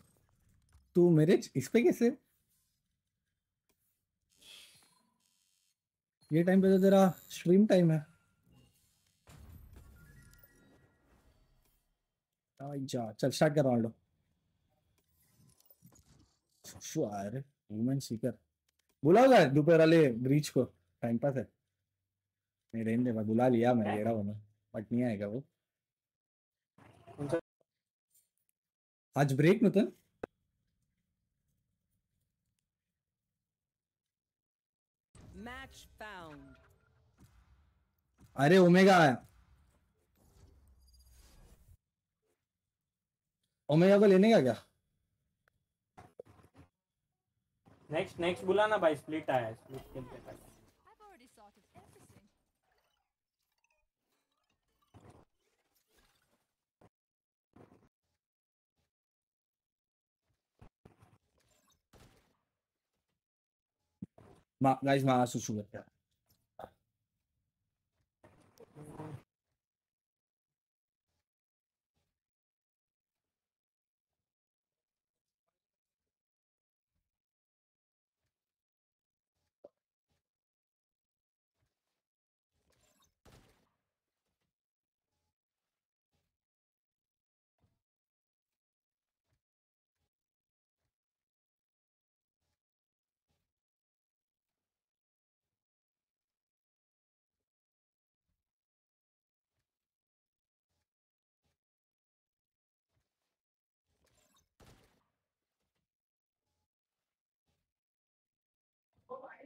तू मेरे इस पे कैसे? ये टाइम पे तो तेरा स्ट्रीम टाइम है। चल स्टार्ट कर रोनाल्डो अरे ह्यूमन सीकर बुलाओगा दोपहर वाले ब्रीच को टाइम पास है नहीं रहने दे बुला लिया मैं ले रहा हूँ बट नहीं आएगा वो आज ब्रेक Match found. अरे ओमेगा आया ओमेगा को लेने का क्या नेक्स्ट नेक्स्ट बुलाना भाई स्प्लिट आया स्प्लिट खेलते हैं पहले। I've already thought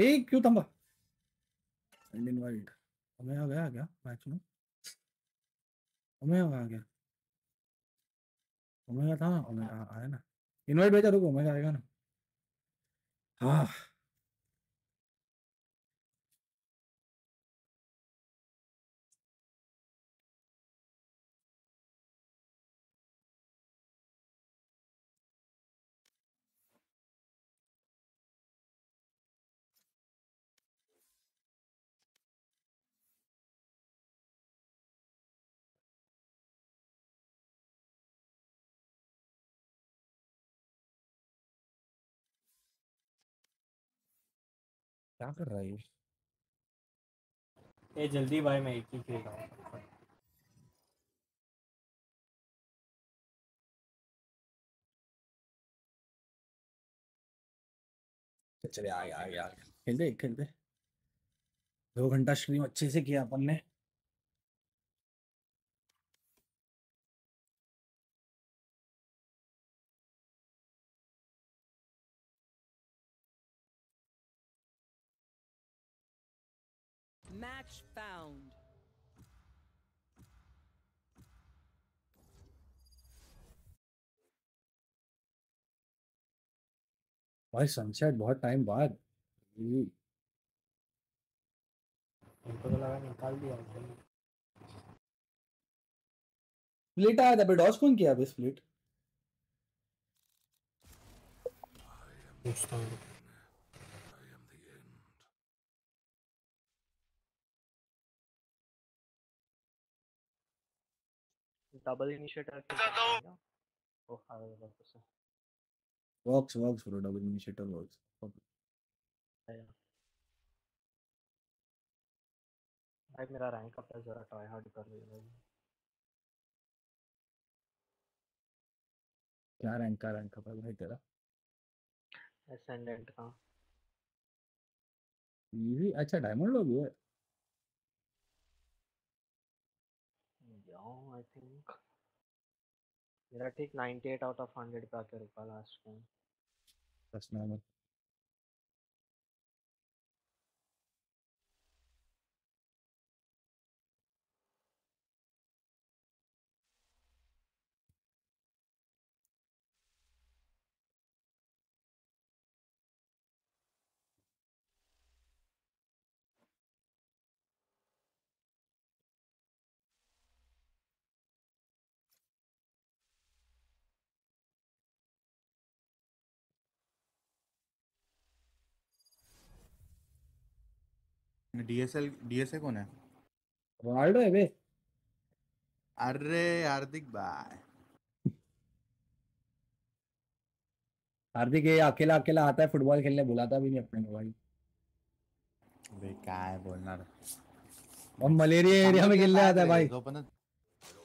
ए क्यों थंबा? एंड इनवाइट आ गया क्या मैच में हमें आ गया। ओमेगा था ना? आया ना? इनवाइट भेजा, रुको ओमेगा आएगा ना? हाँ। क्या कर रहा है ये? ए जल्दी भाई मैं एक ही खेल रहा हूँ। चले आ गया आ गया आ गया। खेलते खेलते दो। घंटा स्ट्रीम अच्छे से किया अपन ने। भाई सनसेट बहुत टाइम बाद। ये तो लगा निकाल दिया स्प्लिट आया था बट डॉज कौन किया अभी स्प्लिट पूछता हूँ। Double initiator works works bro double initiator works आया भाई मेरा रैंक अप है जरा ट्राई हार्ड कर लिया भाई। क्या रैंक का रैंक अप है भाई तेरा? एसेंडेंट का। इजी अच्छा डायमंड लोग है जाओ आई थिंक मेरा ठीक 98 आउट ऑफ़ 100 पे आके रुका लास्ट टाइम बस नॉर्मल डीएसएल डीएसए कौन है? रोनाल्डो है बे। अरे हार्दिक भाई। हार्दिक ये अकेला अकेला आता है फुटबॉल खेलने बुलाता भी नहीं अपने को भाई बे काय बोलणार? और मलेरिया एरिया में खेलने आता है भाई।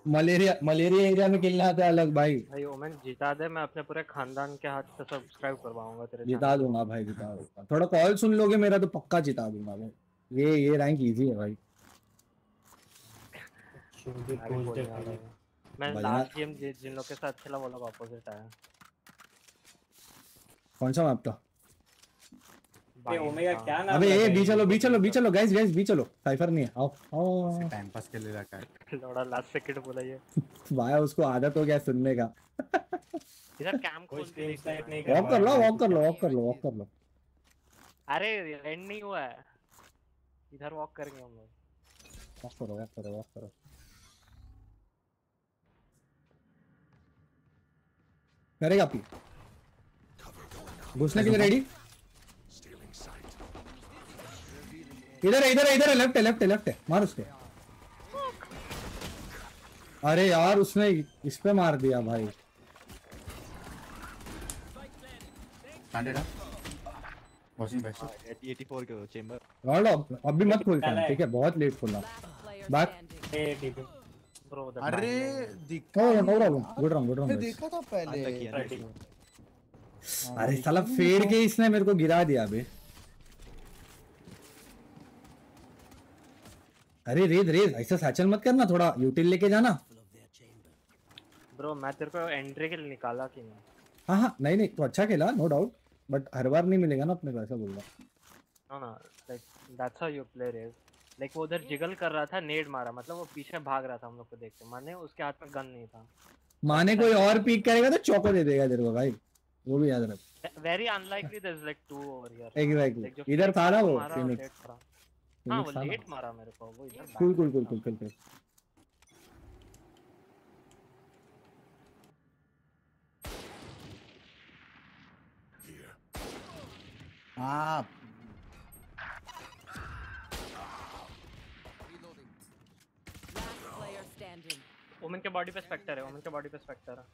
मलेरिया मलेरिया एरिया में खेलने आता है अलग भाई। भाई ओमेन जिता दे मैं अपने पूरे खानदान के हाथ से सब्सक्राइब करवाऊँगा तेरे जिता दूँगा भाई जिता दूँगा। थोड़ा कॉल सुन लोगे मेरा तो पक्का जिता दूँगा भाई ये ये रैंक इजी है भाई। मैं हूँ। लास्ट गेम जिन लोग के साथ खेला वो लोग ऑपोजिट आया कौन सा मैप था? ए ओमेगा क्या नाम अबे ए बी चलो बी चलो बी? चलो गाइस गाइस बी चलो। साइफर नहीं है। आओ आओ। टाइमपास केलेला काय लौड़ा लास्ट सेकंड बोला ये। भाई उसको आदत हो गया सुनने का। इधर कैम खोल के नहीं वॉक कर लो वॉक कर लो वॉक कर लो वॉक कर लो। अरे एंड नहीं हुआ है। इधर वॉक करेंगे हम लोग। वॉक करो वॉक करो वॉक करो। करेगा पी घुसने के लिए रेडी इधर है इधर है इधर है लेफ़्ट है लेफ़्ट है लेफ़्ट है। मार उसको। अरे यार उसने इस पे मार दिया भाई। हंड्रेड वॉचिंग 84 के चेंबर रोनाल्डो अब मत खोलना ठीक है? बहुत लेट खोलना बैक ए टीपी ब्रो अरे no problem good run good मैं रन देखा था पहले। अरे साला फेर के इसने मेरे को गिरा दिया बे अरे रेद रेद ऐसा सैचल मत करना थोड़ा यूटिल लेके जाना। ब्रो मैं तेरे को एंट्री के लिए निकाला कि नहीं? हाँ हाँ नहीं नहीं तो अच्छा खेला नो डाउट बट हर बार नहीं मिलेगा ना अपने को ऐसा बोल रहा नो ना like that's how you play is like वो उधर जिगल कर रहा था नेड मारा मतलब वो पीछे भाग रहा था हम लोग को देख के। माने उसके हाथ में गन नहीं था। माने कोई और पीक करेगा तो चौको दे देगा तेरे को भाई वो भी याद रख। Very unlikely there is like two over here Exactly. इधर था ना वो, Phoenix. हाँ वो लेट मारा मेरे को वो इधर cool cool cool cool cool cool हाँ Player standing. ओमन के बॉडी पे स्पेक्टर है ओमन के बॉडी पे स्पेक्टर है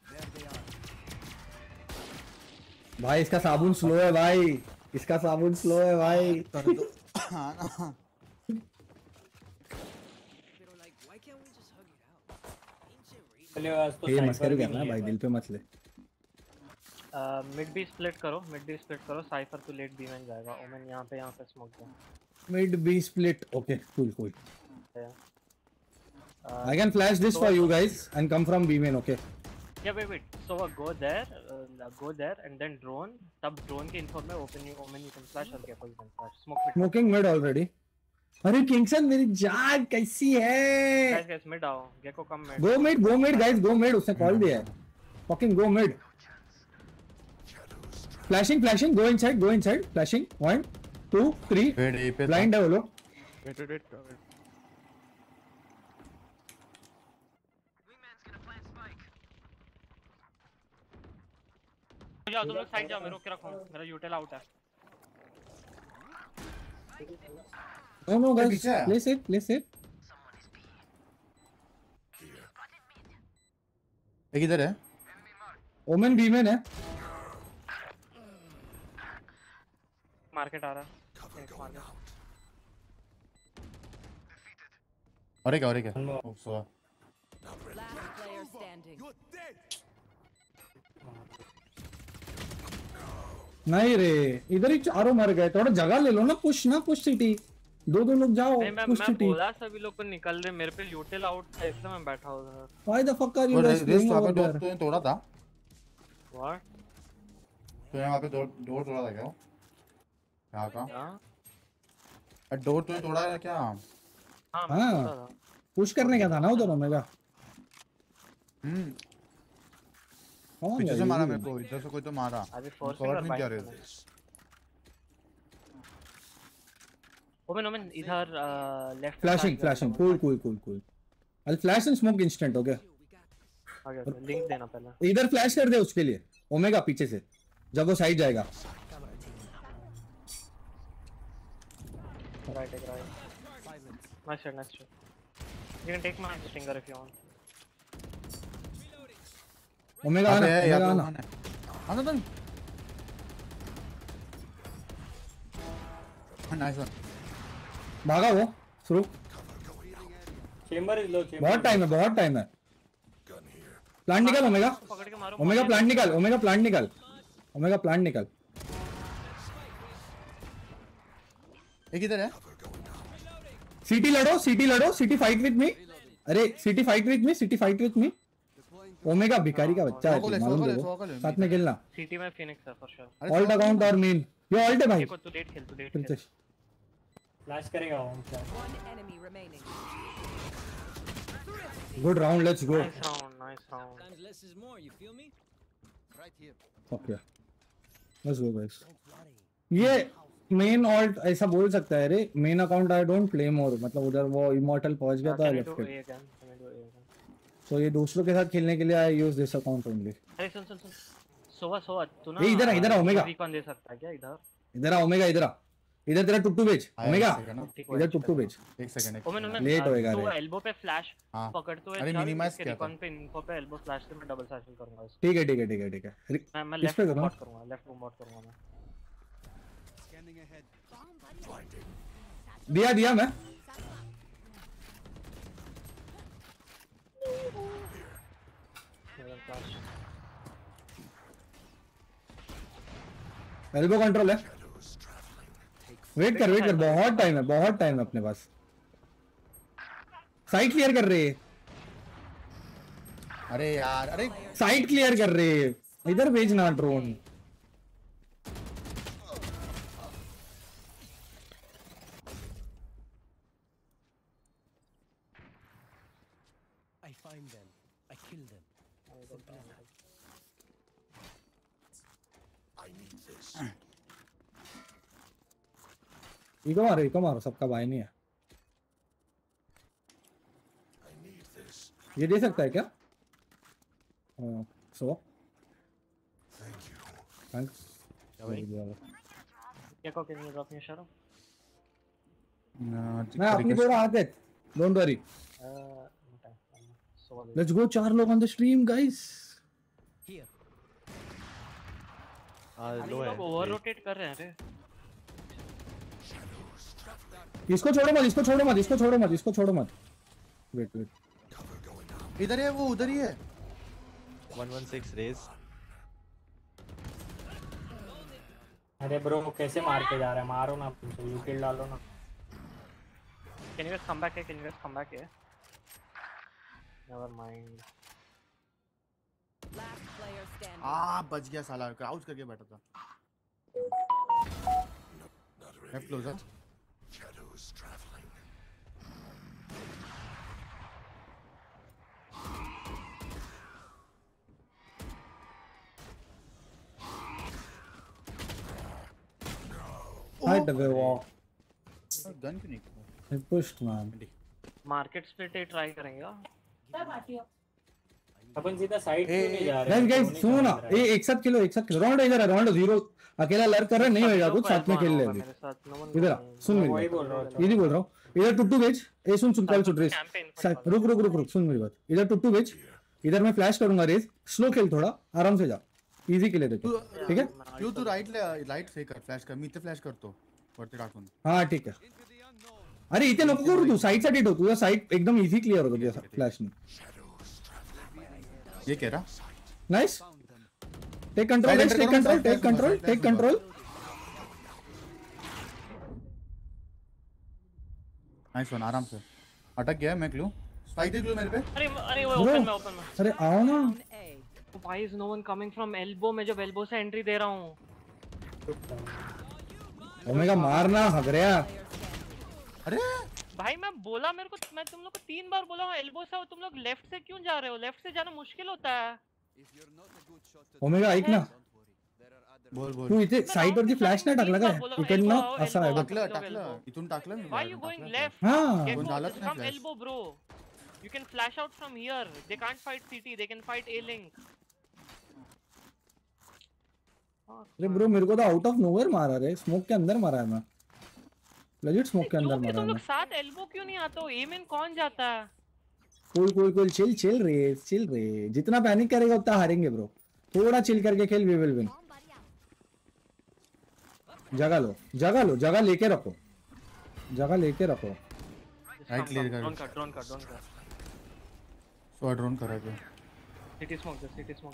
भाई इसका साबुन स्लो है भाई। इसका साबुन स्लो है भाई। हाँ ना। तो ये sniper मस्करी करना है भाई दिल पे मत ले। मिड बी स्प्लिट करो मिड बी स्प्लिट करो साइफर तो लेट बी में जाएगा ओमन यहाँ पे यहाँ पे स्मोक दो mid B split okay cool cool this so- for you guys and come from B main okay Yeah, wait, wait. So uh, go there, uh, go there, and then drone. तब drone के info में open you, omen you can flash और you can flash. Smoke mid. smoking mid already अरे किंगसन मेरी जान कैसी है guys, mid आओ. Gecko come mid. Go mid go mid guys go mid उसने कॉल दिया है fucking go mid inside go inside flashing one two three wait A पे blind है वो लोग वेट वेट वेट जाओ तुम लोग साइड जाओ मैं रोक के रखा हूँ मेरा यूटेल आउट है guys पीछे है। place it place it एक इधर है ओमेन बी में है मार्केट आ रहा है। एक और एक और एक. नहीं रे इधर ही चारों मर गए थोड़ा जगह ले लो ना पुश ना पुश सिटी दो दो लोग जाओ मैं पुश मैं सिटी बोला सभी लोग को निकल रहे मेरे पे यूटेल आउट था इसलिए मैं बैठा हुआ था। Why the fuck are you और guys रेस playing पे over डोर there? तोड़ा था? व्हाट तूने वहाँ पे डोर डोर तोड़ा था क्या क्या का। हाँ डोर तूने तोड़ा है क्या? हाँ हाँ। पुश करने का था ना उधर ओमेगा हम्म। पीछे से मारा मेरे को इधर से कोई तो मारा। अभी फोर्स नहीं किया बाइक रे? ओमन ओमन इधर left flashing flashing cool cool cool cool I'll flash and smoke instant okay आ गया लिंक देना पहले। इधर फ्लैश कर दे उसके लिए ओमेगा पीछे से जब वो साइड जाएगा। Right, take right. Nice shot, nice shot. You can take my stinger if you want. Omega आना तो आना आना आना तुम नाइस वन भागा वो शुरू। चेंबर इज़ लो चेंबर बहुत टाइम है बहुत टाइम है। प्लांट निकाल ओमेगा पकड़ के मारो ओमेगा प्लांट निकाल ओमेगा प्लांट निकाल। ओमेगा प्लांट निकाल। एक इधर है? सिटी लड़ो सिटी लड़ो सिटी फाइट विद मी अरे CT fight with me CT fight with me Omega भिखारी का बच्चा है मालूम ले, साथ में खेलना। सिटी में फिनिक्स है फॉर श्योर ऑल्ट अकाउंट और मेन ये ऑल्ट है भाई। देखो तू लेट खेल तू लेट खेल। फ्लैश करेगा. Good round let's go nice round nice round Sometimes less is more, you feel me? Right here. Okay let's go guys ये मेन ऑल्ट ऐसा बोल सकता है रे main account I don't play more मतलब उधर वो इमॉर्टल पहुँच गया था लेफ़्ट ए अगेन तो ये दूसरों के साथ खेलने के लिए I use this account only अरे सुन सुन सुन। सोवा सोवा तू ना इधर आ, इधर आ, ओमेगा। रिकॉन दे सकता है क्या इधर? इधर आ ओमेगा इधर आ। इधर तेरा टुट्टू बेच ओमेगा हाँ। इधर टुट्टू बेच एक सेकंड एक ओमन ओमन Late होएगा तू रे। एल्बो पे फ्लैश हाँ। पकड़ते हुए अरे इसके किया रिकॉन पे इन्फो पे एल्बो फ्लैश से मैं डबल सैशल करूँगा ठीक है ठीक है ठीक है ठीक है। मैं लेफ़्ट पे करूँगा लेफ़्ट मूव मॉड करूँगा मैं. दिया दिया मैं। एल्बो कंट्रोल है। वेट कर वेट कर, बहुत टाइम है, बहुत टाइम है अपने पास। साइड क्लियर कर रहे। अरे यार, अरे साइड क्लियर कर रहे। इधर भेजना drone I find them. I kill them. Simple as that. I need this. Eco मारो इको मारो सबका भाई नहीं है। ये दे सकता है क्या? हाँ, so. Thanks can you drop me a मैं अपनी पूरा हाथ डोंट वरी लेट्स गो चार लोग on the stream guys Here. हाँ अरे लो है। ओवर रोटेट कर रहे हैं रे। इसको छोड़ो मत इसको छोड़ो मत इसको छोड़ो मत इसको छोड़ो मत। वेट वेट इधर है वो उधर ही है। 116 रेस। अरे ब्रो कैसे मार के जा रहे हैं? मारो ना यू किल डालो ना। Can you guys come back here? Can you guys come back here? Never mind. Last player standing. आ बच गया साला क्राउच करके बैठा था। Left closer away walk gun क्यों नहीं He pushed man. Market split he try करेंगे। हाँ? अपन सीधा साइड क्यों नहीं जा रहे? गाइस हैं? गाइस क्यों सुनो ना। ए एक साथ खेलो एक साथ खेलो। राउंड इधर है राउंड ज़ीरो अकेला लड़ कर रहा नहीं होएगा कुछ साथ में खेल ले अभी मेरे साथ no one इधर सुन मेरी वही बात। बोल रहा था। इधर बोल रहा हूँ। इधर टुट्टू बेच ए सुन सुन कॉल सुन रेस रुक रुक रुक रुक सुन मेरी बात। इधर टुट्टू बेच इधर मैं फ्लैश करूँगा रेस स्लो खेल थोड़ा आराम से जा। इजी खेले देते ठीक है? तू तू राइट ले राइट से कर फ्लॅश कर। मी इथे फ्लॅश करतो वरती टाकून. हा ठीक आहे. अरे इथे नको करू तू. साईड साठी ठेव. तुझा साईड एकदम इझी क्लिअर होतो तुझ्या फ्लॅशने ये कह रहा nice take control take control take control take control nice one आराम से. अटक गया मैं क्लू स्पाइक दे क्लू मेरे पे. अरे अरे वो ओपन में ओपन में. अरे आओ ना. Why is no one coming from elbow मैं जब एल्बो से एंट्री दे रहा हूँ. ओमेगा मारना हगरिया अरे भाई मैं बोला मेरे को मैं तुम लोग को तीन बार बोला हूँ एल्बो से हो, तुम लोग लेफ़्ट से क्यों जा रहे हो लेफ़्ट से जाना मुश्किल होता है ओमेगा ऐक ना बोल बोल तू इथे साईड वरती फ्लॅश नाही टाकला काय इकडनं असा आहे टाकलं टाकलं इथून टाकलं मी Why you going left? हाँ। कोण झालंच नाही flash. elbow, bro. You can flash out from here. They can't fight CT. They can fight A link. अरे ब्रो मेरे को तो आउट ऑफ़ नोवेयर मारा रे स्मोक के अंदर मारा है मैं। लेजिट स्मोक के अंदर मारा तुम लोग साथ एल्बो क्यों नहीं आते हो? ए में कौन जाता है? कोई कोई कोई चिल चिल रे चिल रे। जितना पैनिक करेगा उतना हारेंगे ब्रो थोड़ा चिल करके खेल वी विल विन जगह लो जगह लो जगह लेके रखो। जगह लेके रखो। राइट क्लियर कर ड्रोन कर। कर ड्रोन कर ड्रोन कर सो ड्रोन करा के CT smoke CT smoke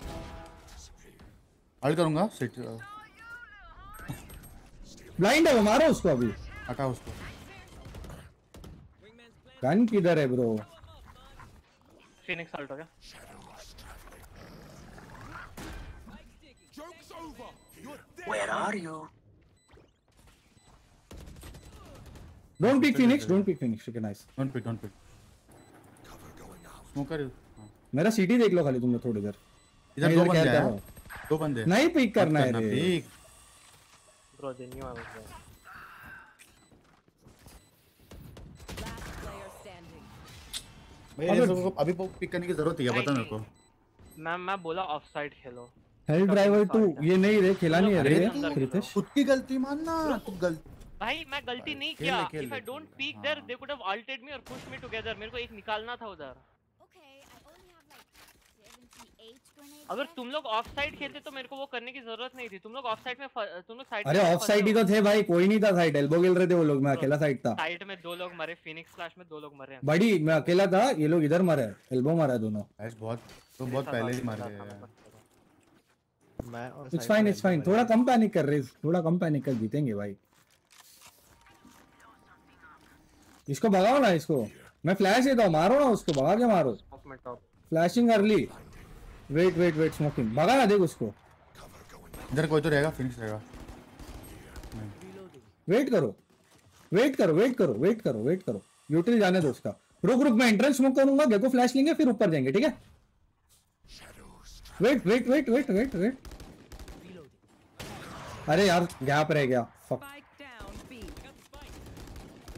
ult करूँगा सिट ब्लाइंड है वो मारो उसको अभी। हटा उसको। गन किधर है ब्रो फिनिक्स अल्ट हो गया. Where are you? Don't pick Phoenix don't pick Phoenix ठीक है nice don't pick don't pick smoker मेरा सीटी देख लो खाली तुम लोग थोड़ी देर। इधर दो बंदे हूँ? दो बंदे। नहीं पिक करना है रे। Pick bro they knew I was. भाई ये सबको अभी पिक करने की ज़रूरत है पता मेरे को। मैं मैं बोला ऑफ़ साइड खेलो हेल्थ ड्राइवर टू ये नहीं रे खेला नहीं है अरे रे। रितेश। खुद की गलती मानना तू गलती भाई मैं गलती नहीं किया। If I don't peek there they could have alted me और पुश मी टुगेदर मेरे को एक निकालना था उधर। अगर तुम लोग ऑफ़ साइड खेलते तो मेरे को वो करने की ज़रूरत नहीं थी। तुम लोग ऑफ़ साइड में तुम लोग साइड अरे ऑफ़ साइड ही तो थे भाई कोई नहीं था साइड एल्बो खेल रहे थे वो लोग मैं अकेला साइड था। साइड में दो लोग मरे फिनिक्स फ्लैश में दो लोग मरे हैं। बड़ी मैं अकेला था ये लोग इधर मरे एल्बो मारा है दोनों। ऐस बहुत तो बहुत पहले ही मार गए मैं और इट्स फाइन इट्स फाइन थोड़ा कम पैनिक कर रहे थोड़ा कम पैनिक कर जीतेंगे भाई। इसको भगाओ ना इसको। मैं फ्लैश देता हूँ मारो ना उसको भगा के मारो। Top. Flashing early wait wait wait smoking भगा ना देख उसको। इधर कोई तो रहेगा फिनिश रहेगा। वेट करो। वेट करो वेट करो वेट करो वेट करो। यूटिल जाने दो उसका। रुक रुक मैं एंट्रेंस स्मोक करूँगा गेको फ्लैश लेंगे फिर ऊपर जाएँगे ठीक है? Wait wait wait wait wait wait अरे यार गैप रह गया। Fuck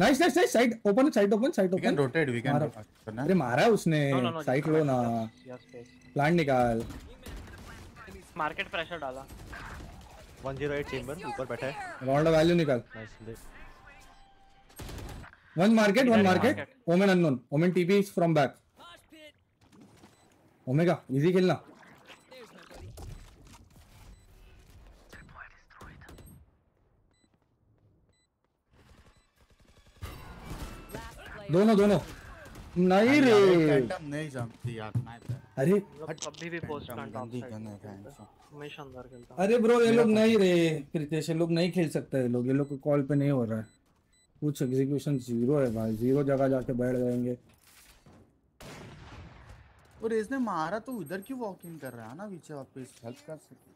nice nice nice side open side open side open can rotate. करना अरे मारा उसने। साइड लो ना। प्लांट निकाल। मार्केट प्रेशर डाला। 108 चेंबर ऊपर बैठा है। राउंड वैल्यू निकाल। One market one market Omen unknown Omen TP is from back Omega easy खेलना। दोनों दोनों। नहीं रे। नहीं जमती यार अरे। कभी भी पोस्ट. हमेशा अंदर खेलता? हूँ। अरे ब्रो ये लोग तो- नहीं रे प्रीतेश ये लोग नहीं खेल सकते ये लोग। ये लोग को कॉल पे नहीं हो रहा है। कुछ एग्जीक्यूशन ज़ीरो है भाई। ज़ीरो जगह जाके बैठ जाएँगे। और इसने मारा तो उधर क्यों वॉक इन कर रहा है ना पीछे वापस? हेल्प कर सकते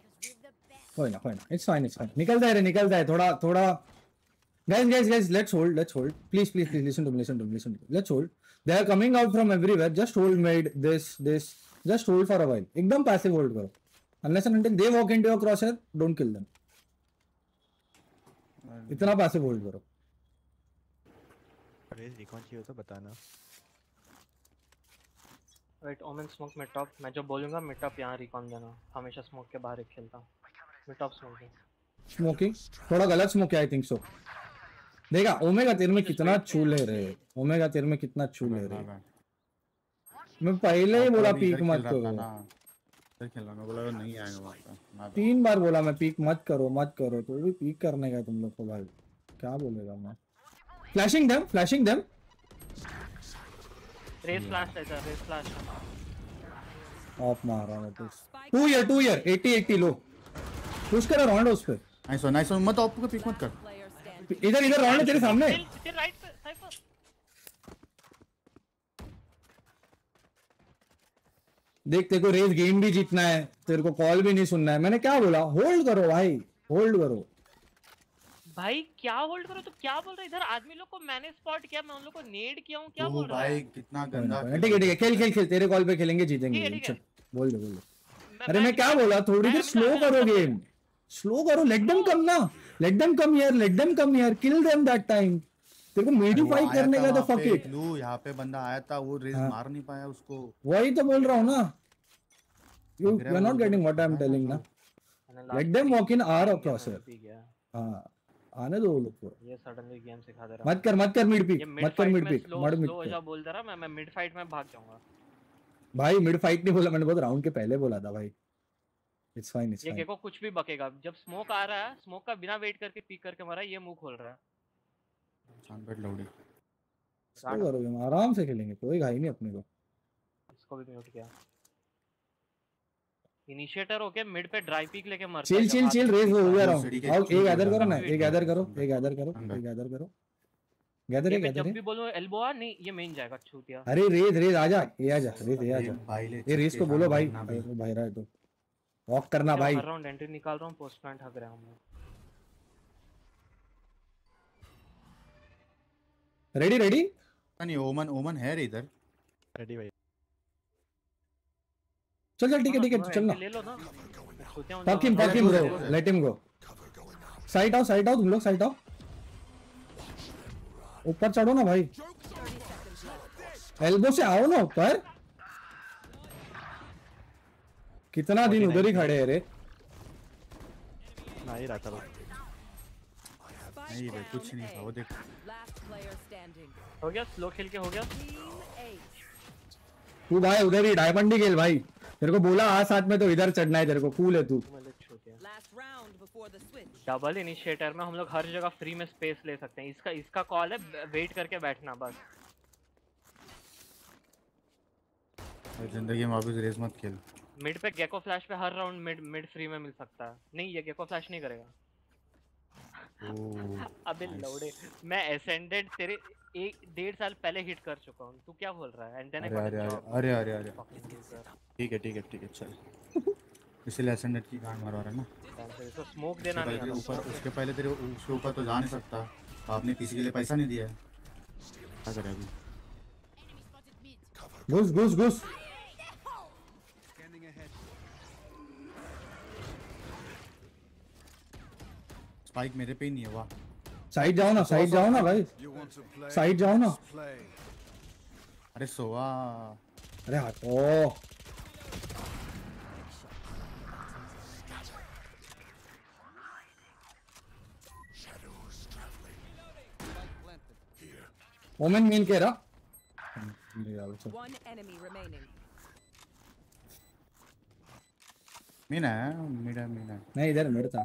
कोई ना कोई ना। इट्स फाइन इट्स फाइन निकलता है रे निकलता है। थोड़ा थोड़ा guys guys guys let's hold let's hold please please please listen to me listen to me listen to me let's hold they are coming out from everywhere just hold made this this just hold for a while एकदम passive hold करो unless and until they walk into your crosshair don't kill them इतना passive hold करो Raze recon चाहिए हो तो बताना wait Omen smoke में top मैं जो बोलूँगा मिड टॉप यहाँ रिकॉन देना हमेशा स्मोक के बाहर ही खेलता हूँ मिड टॉप स्मोक दे स्मोकिंग थोड़ा गलत स्मोक है आई थिंक सो देखा ओमेगा तेरे में कितना चू ले रहे ओमेगा तेरे में कितना चू ले रहे मैं पहले ही बोला पीक मत करो। नहीं आएगा तीन बार बोला मैं पीक मत करो मत करो तो भी पीक करने का तुम लोग को भाई। क्या बोलेगा मैं? Flashing them flashing them Raze flash है रेस फ्लैश ऑफ़ मार रहा मैं तो। टू ईयर टू ईयर 80 80 लो। पुश करो राउंड उस पे। नाइस वन नाइस वन मत ऑफ़ को पिक मत कर। इधर इधर राउंड है तेरे सामने। फिर राइट पे साइफर देख तेरे को रेस गेम भी जीतना है तेरे को कॉल भी नहीं सुनना है। मैंने क्या बोला? होल्ड करो भाई होल्ड करो। भाई क्या होल्ड करो? तो क्या बोल रहे इधर आदमी लोग को मैंने स्पॉट किया मैं उन लोग को नेड किया हूँ क्या बोल रहा है? भाई कितना गंदा ठीक है ठीक है खेल खेल खेल तेरे कॉल पे खेलेंगे जीतेंगे है, है। बोल दे बोल दे। अरे मैं क्या बोला? थोड़ी देर स्लो करो गेम स्लो करो लेट देम कम ना। Let them come here let them come here kill them that time तेरे को मेडिफाई वो आया करने का तो फक इट लू यहाँ पे बंदा आया था वो रेस हाँ। मार नहीं पाया उसको। वही तो बोल रहा हूँ ना। You you are not getting what I am telling ना। Let them walk in or across हाँ आने दो लोग को। ये सडनली गेम सिखा दे रहा मत कर मत कर मिड पिक मत कर mid pick mid slow pick जा बोल दे रहा मैं मैं मिड फाइट में भाग जाऊँगा। भाई मिड फाइट नहीं बोला मैंने बहुत राउंड के पहले बोला था भाई। इट्स फाइन इट्स ये फाइन गेको कुछ भी बकेगा। जब स्मोक आ रहा है स्मोक का बिना वेट करके पीक करके मारा ये मुँह खोल रहा है। चाँद लौड़ी। स्लो करो गेम आराम से खेलेंगे कोई घाई नहीं अपने को। इसको भी म्यूट किया। इनिशिएटर होके मिड पे ड्राई पीक लेके मरता चिल है चिल चिल रेस हो गया राउंड सीढ़ी आओ एक गैदर करो ना एक गैदर करो एक गैदर करो एक गैदर करो। गैदर ये है गैदर जब भी बोलो एल्बो आ नहीं ये मेन जाएगा छूटिया अरे रेस रेस आजा ये आजा रेस ये आजा भाई ले ये रेस को बोलो भाई। भाई रहा है तो। वॉक करना भाई। हर राउंड एंट्री निकाल रहा हूँ पोस्ट प्लांट हक रहे हैं लोग। रेडी रेडी नहीं ओमन ओमन है रे इधर। रेडी भाई। चल चल ठीक है ठीक है हाँ, चल ना। ले लो ना। फक हिम लोगों फक का- him bro let him go side आओ साइड आओ तुम लोग साइड आओ ऊपर चढ़ो ना भाई। एल्बो से आओ ना ऊपर। कितना दिन उधर ही खड़े हैं रे? ना ही रहा था नहीं भाई कुछ नहीं था वो देख. हो गया स्लो खेल के हो गया। तू भाई उधर ही डायमंड ही खेल भाई। तेरे को बोला आ साथ में तो इधर चढ़ना है तेरे को कूल है तू. डबल इनिशिएटर में हम लोग हर जगह फ्री में स्पेस ले सकते हैं। इसका इसका कॉल है वेट करके बैठना बस। ज़िंदगी में वापस रेस मत खेल। मिड पे गेको फ्लैश पे हर राउंड मिड मिड फ्री में मिल सकता है। नहीं ये गेको फ्लैश नहीं करेगा। अबे लौड़े मैं एसेंडेड तेरे एक डेढ़ साल पहले हिट कर चुका हूँ। तू क्या बोल रहा है? एंड देन अरे अरे अरे अरे अरे। अरे ठीक है ठीक है ठीक है चल। इसलिए एसेंडेंट की गांड मरवा रहा है ना। तो स्मोक देना नहीं ऊपर उसके पहले तेरे उसके ऊपर तो जा नहीं सकता। आपने किसी के लिए पैसा नहीं दिया। है क्या करे अभी? घुस घुस घुस स्पाइक मेरे पे ही नहीं है वाह साइड जाओ ना साइड जाओ ना भाई? साइड जाओ ना। अरे सोवा अरे हटो ओमेन मीन कह रहा. मीना मीना मीना नहीं इधर मेरे था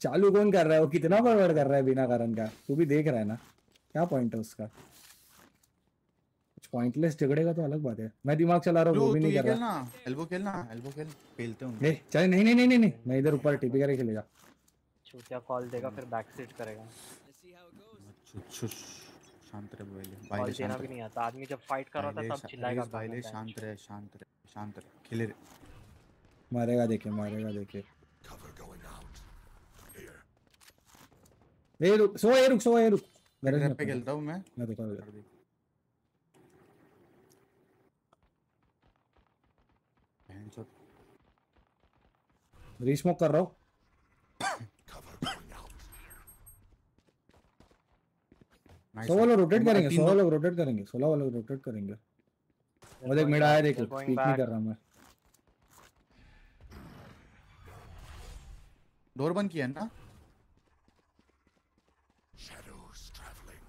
चालू कौन कर रहा है? वो कितना बड़बड़ कर रहा है बिना कारण का? तू भी देख रहा है ना? क्या पॉइंट है उसका? कुछ पॉइंटलेस झगड़ेगा तो अलग बात है। मैं दिमाग चला रहा हूँ वो भी नहीं कर रहा। एल्बो खेलना एल्बो खेल खेलते होंगे। नहीं चल नहीं नहीं नहीं नहीं मैं इधर ऊपर टीपी करके खेलेगा चूतिया कॉल देगा फिर बैक सीट करेगा। शांत रहे भाईले कॉल भाईले देना शांत भी नहीं आता आदमी जब फाइट कर रहा था तब चिल्लाएगा कहाँ शांत रहे शांत रहे शांत रहे खेले मारेगा देखे मारेगा देखे Cover going out. Here. ए रुक सो ए रुक सो ए रुक मेरे ट्रैप खेलता हूँ मैं मैं देखा इधर रीस्मोक कर रहा हूँ सो वाले रोटेट करेंगे सो वाले रोटेट करेंगे सोलह वाले रोटेट करेंगे वो देख मेरा आया देख They're going पीक नहीं कर रहा मैं डोर बंद किया है ना Shadows traveling.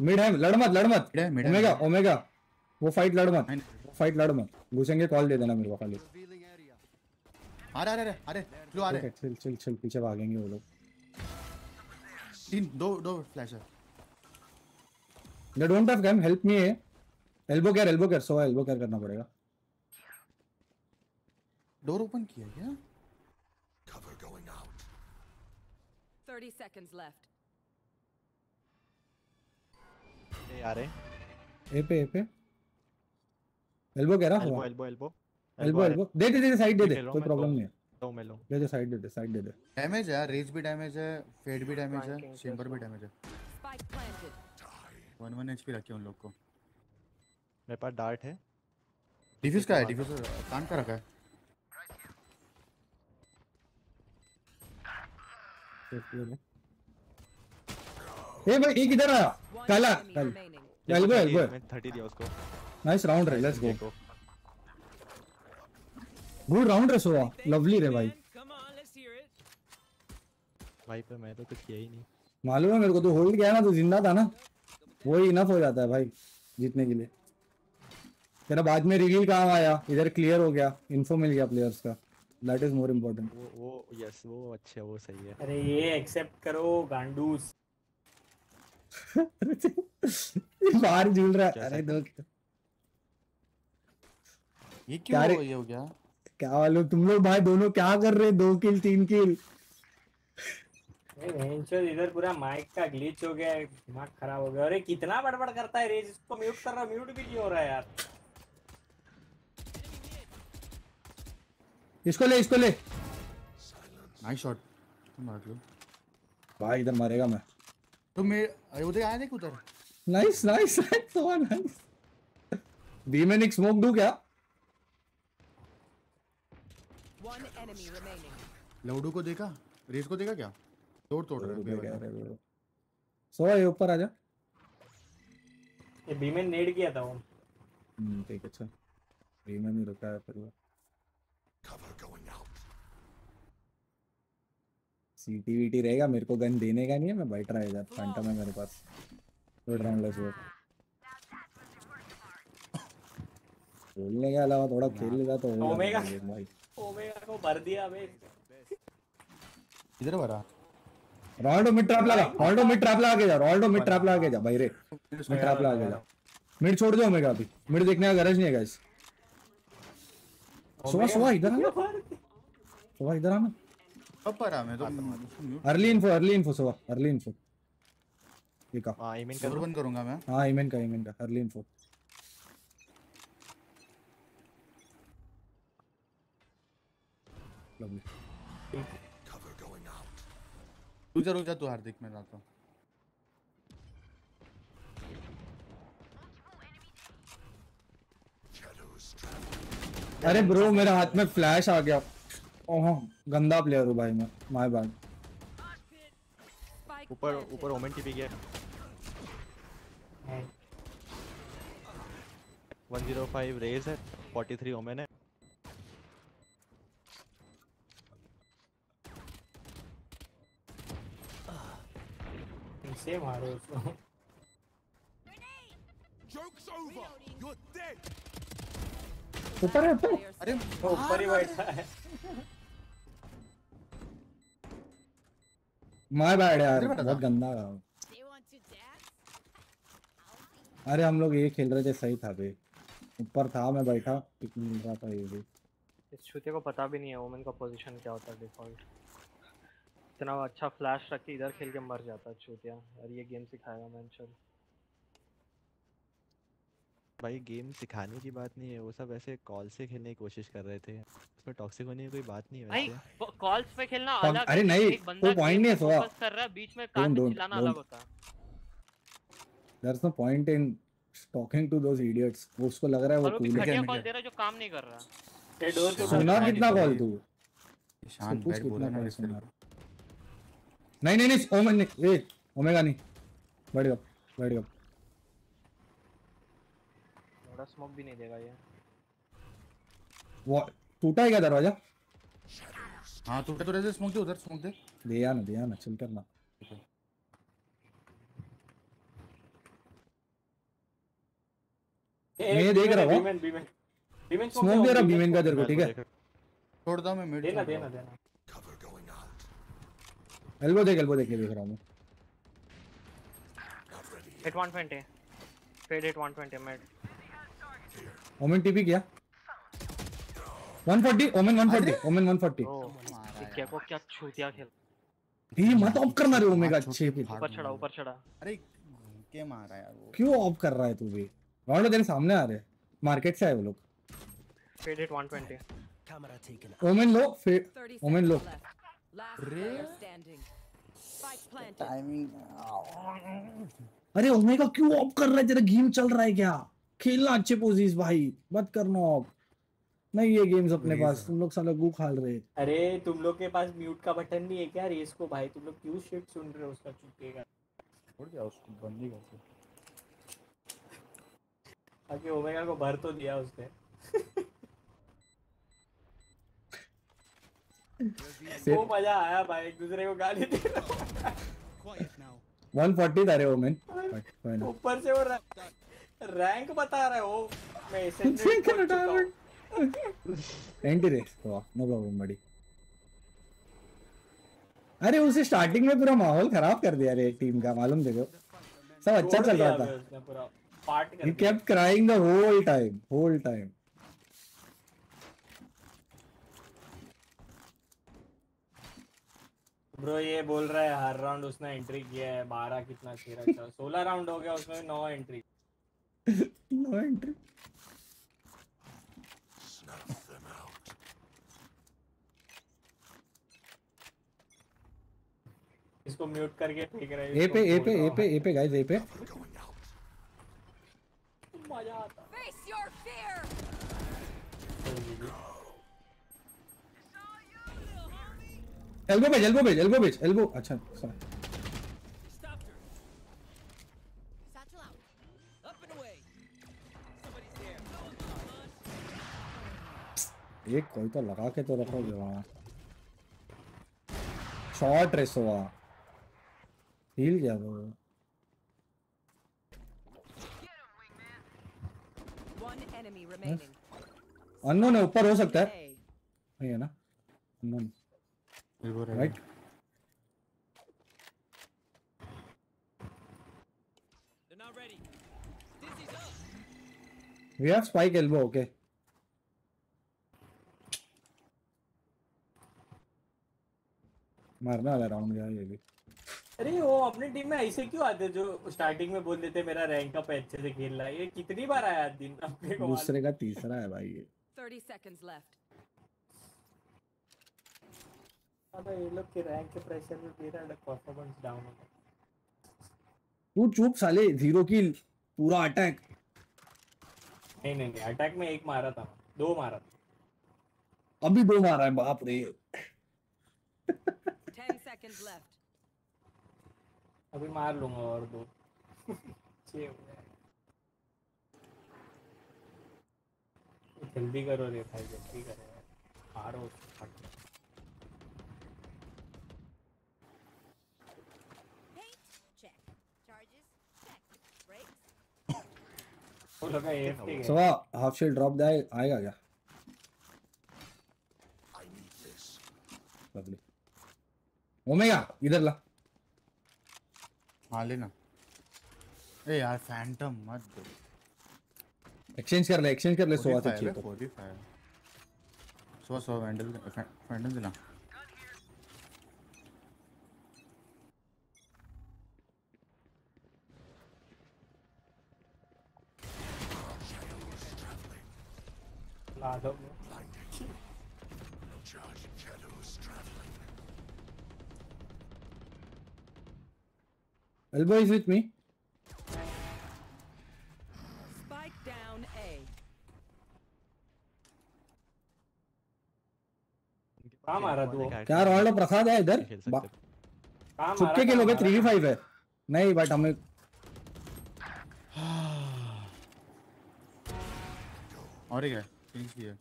मिड है लड़ मत लड़ मत। ओमेगा ओमेगा वो फाइट लड़ मत वो फाइट लड़ मत। घुसेंगे कॉल दे देना मेरे को खाली. अरे अरे अरे लो आ रहे? है चिल चिल चिल पीछे भागेंगे वो लोग। तीन दो दो फ्लैश है। They don't have gun help me elbow care elbow care so elbow care करना पड़ेगा। डोर ओपन किया क्या? Cover going out. 30 seconds left. ये आ रहे ए पे ए पे एल्बो केयर एल्बो हुआ एल्बो एल्बो एल्बो एल्बो दे दे दे साइड दे दे रहा कोई प्रॉब्लम नहीं है दो मैं लूँ दे दे साइड दे दे साइड दे दे डैमेज है रेज भी डैमेज है फेड भी डैमेज है चेंबर भी डैमेज है. Spike planted. One one HP रखे उन लोग को. मेरे पास डार्ट है. डिफ्यूज का है डिफ्यूज कान का रखा है. ए भाई एक इधर आया। काला कल। एल्बो एल्बो मैं 30 दिया उसको। नाइस राउंड रे लेट्स गो गुड राउंड रे सोआ लवली रे भाई। भाई पे मैं तो कुछ किया ही नहीं। मालूम है मेरे को तो होल्ड किया ना तो ज़िंदा था ना वही इनफ हो जाता है भाई जीतने के लिए। तेरा बाद में रिवील काम आया? इधर क्लियर हो गया। इन्फो मिल गया प्लेयर्स का। दैट इज़ मोर इम्पोर्टेंट वो वो यस वो अच्छा वो सही है। अरे ये एक्सेप्ट करो गांडूस। बाहर झूल रहा है। अरे दो ये क्या? क्यों ये हो गया? क्या वालों तुम लोग भाई दोनों क्या कर रहे हैं? दो किल तीन किल। इधर पूरा माइक का ग्लिच हो गया दिमाग खराब हो गया। अरे कितना बड़बड़ करता है रेज इसको म्यूट कर रहा म्यूट भी नहीं हो रहा है यार। इसको ले इसको ले। नाइस शॉट मार लो। भाई इधर मारेगा मैं। तो मैं अरे उधर आया देख उधर। Nice nice so nice B में एक स्मोक दूँ क्या? One enemy remaining. लौडू को देखा? रेस को देखा क्या? तोड़ तोड़ रहे हैं। सो ये ऊपर आ जा। ये बीमेन नेड किया था वो। हम्म ठीक है चल रीमन ही रुका है फिर सीटी वीटी रहेगा मेरे को गन देने का नहीं है मैं बैठ रहा इधर फैंटम है मेरे पास। उड़ रहा हूँ लेट्स के अलावा थोड़ा खेल लेगा तो ओमेगा। भाई। ओमेगा को भर दिया अबे। इधर भरा। रोनाल्डो मिड ट्रैप लगा रोनाल्डो मिड ट्रैप लगा के जा रोनाल्डो मिड ट्रैप लगा के जा भाई रे। मिड ट्रैप लगा के जा। मिड छोड़ दो ओमेगा अभी। मिड देखने का गरज नहीं है गाइस सुबह सुबह इधर आना। सुबह इधर आना। पर आ मैं तो early info early info early info ठीक है हाँ ईमेन बंद करूँगा मैं हाँ ईमेन का ईमेन का अर्ली इन्फो लवली रुक जा रुक जा तू हार्दिक मैं जाता हूँ अरे ब्रो मेरे हाथ में फ्लैश आ गया। ओह गंदा प्लेयर हूँ भाई मैं। माय बैड ऊपर ऊपर ओमेन टीपी गया 105 रेज है 43 ओमेन है। इसे मारो उसको। Joke's over. You're dead. ऊपर है ऊपर। अरे ऊपर ही बैठा है। माय बैड यार बहुत गंदा था। अरे हम लोग ये खेल रहे थे सही था बे ऊपर था मैं बैठा पिक मिल रहा था ये भी। इस छूते को पता भी नहीं है वोमेन का पोजीशन क्या होता है डिफ़ॉल्ट इतना अच्छा फ्लैश रख के इधर खेल के मर जाता है छूतिया और ये गेम सिखाएगा मैं चल। भाई गेम सिखाने की बात नहीं है वो सब ऐसे कॉल से खेलने की कोशिश कर रहे थे। उसमें टॉक्सिक होने की कोई बात नहीं है भाई कॉल्स पे खेलना अलग अरे नहीं, वो गेम नहीं है, फोकस कर रहा है बीच में कान में चिल्लाना अलग होता है। There's no point in talking to those idiots. वो उसको लग रहा है वो cool है कॉल दे रहा है जो काम नहीं कर रहा। ये डोर के सुना कितना कॉल तू? बैठ कितना बोला ना सुना नहीं नहीं नहीं ओमेगा नहीं। बैठ गया बैठ गया थोड़ा स्मोक भी नहीं देगा ये। वो टूटा है क्या दरवाज़ा? हाँ तू तो ऐसे स्मोक दे उधर स्मोक दे। दिया ना दिया ना चिल करना। मैं देख रहा हूँ। बीमेन बीमेन बीमेन स्मोक दे रहा बीमेन का तेरे को ठीक है? छोड़ दो मैं मिड देना देना देना। एल्बो देख एल्बो देख के देख रहा हूँ मैं। Hit 120 Fade hit 120 mid Omen TP किया? 140 ओमेन 140 ओमेन 140 ओ क्या को क्या छूतिया खेल? ये मत ऑफ़ करना रे ओमेगा अच्छे पे ऊपर चढ़ा ऊपर चढ़ा। अरे घूम के मारा यार वो? क्यों ऑफ़ कर रहा है तू भी? राउंड तेरे सामने आ रहे मार्केट से आए वो लोग। Fade hit 120 Camera taken. Omen low 30 Omen low. planted. Timing अरे ओमेगा क्यों ऑफ़ कर रहा है? तेरा गेम चल रहा है क्या? खेलना अच्छे पोजीज भाई मत करना ऑफ़ नहीं ये गेम्स अपने पास तुम लोग साला गू खाल रहे। अरे तुम लोग के पास म्यूट का बटन भी है क्या रेस को? भाई तुम लोग क्यों शिट सुन रहे हो उसका चुकेगा छोड़ दिया उसको बंद ही कर ताकि ओमेगा को भर तो दिया उसने। वो मज़ा आया भाई एक दूसरे को गाली दे रहा हूँ। 140 था रे ओमेन ऊपर से वो रैंक रैंक बता रहा है। मैं हूँ। एंटी रेस तो नो प्रॉब्लम बड़ी अरे उसे स्टार्टिंग में पूरा माहौल खराब कर दिया रे टीम का मालूम देखो। सब अच्छा चल रहा था। उसने पूरा। पार्ट कर he दिया। kept crying the whole time whole time. Bro ये बोल रहा है हर राउंड उसने एंट्री किया है बारह कितना सोलह राउंड हो गया उसमें नौ एंट्री no entry इसको म्यूट करके फेंक रहे हैं, ए पे ए पे ए पे ए पे गाइस ए पे। मज़ा आता। Face your fear. एल्बो भेज एल्बो भेज एल्बो भेज एल्बो अच्छा sorry. एक कोई तो लगा के तो रखो जवान शॉर्ट रेस हुआ। हिल गया वो. अननोन है ऊपर हो सकता है। नहीं है ना? Unknown right They're not ready. Dizzy's up. We have spike elbow okay मारने वाला राउंड गया ये भी। अरे वो अपनी टीम में ऐसे क्यों आते जो स्टार्टिंग में बोल देते मेरा रैंक अप अच्छे से खेल रहा है। ये कितनी बार आया दिन अपने को दूसरे का तीसरा है भाई ये। 30 seconds left. अबे ये लोग के रैंक के प्रेशर में मेरा परफॉर्मेंस डाउन हो गया। तू चुप साले ज़ीरो किल पूरा अटैक नहीं नहीं नहीं अटैक में एक मारा था दो मारा था। अभी दो मारा है बाप रे। 10 seconds left. अभी मार लूँगा और दो। छह हो गए जल्दी करो रे भाई जल्दी करो। मारो फट। सवा हाफ़ शील्ड ड्रॉप दे आएगा क्या? लवली ओमेगा इधर ला हाँ लेना ए यार फैंटम मत दो एक्सचेंज कर ले एक्सचेंज कर ले सोवा से चाहिए तो 45 सो सो वैंडल फैंटम देना ला दो elbow is with me Spike down A. कहाँ मारा तू क्या रोनाल्डो प्रसाद है इधर मारा के लोगे थ्री फाइव है नहीं बट हमें और एक है फिनिश भी है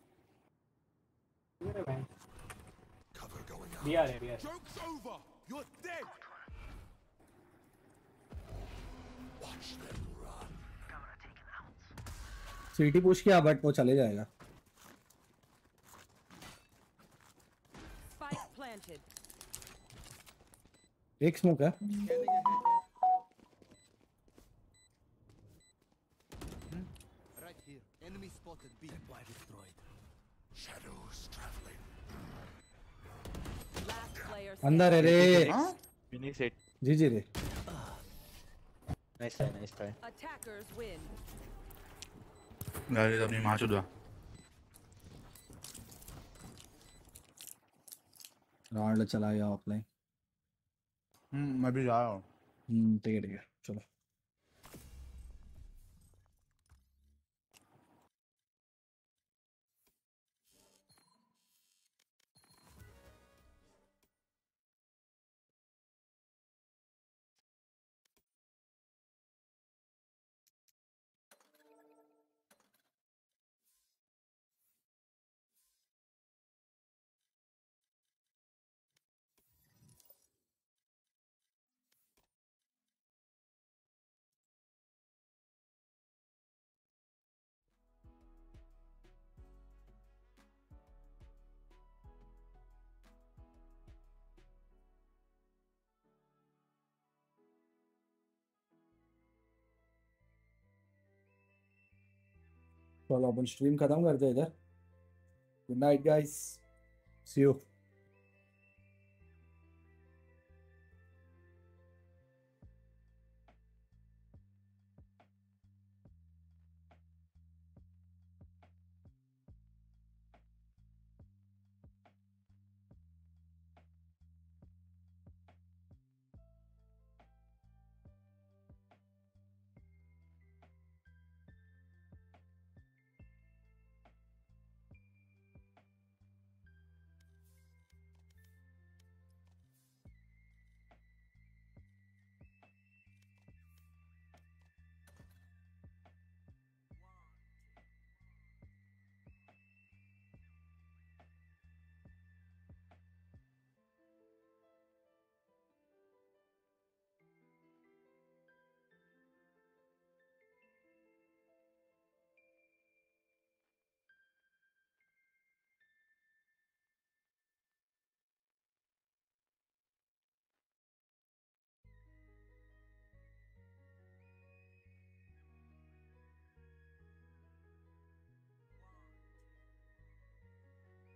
मारा? भाई दिया रे दिया रे। Joke's over. You're dead. CT push किया बट वो चले जाएगा। एक स्मोक है। अंदर है रे। जी जी रे। Nice try, nice try. Attackers win. Galit अपनी माँ चला गया ऑफलाइन हम्म मैं भी जा रहा हूँ हम्म ठीक है ठीक है चलो चलो अपन स्ट्रीम खत्म करते हैं इधर good night guys see you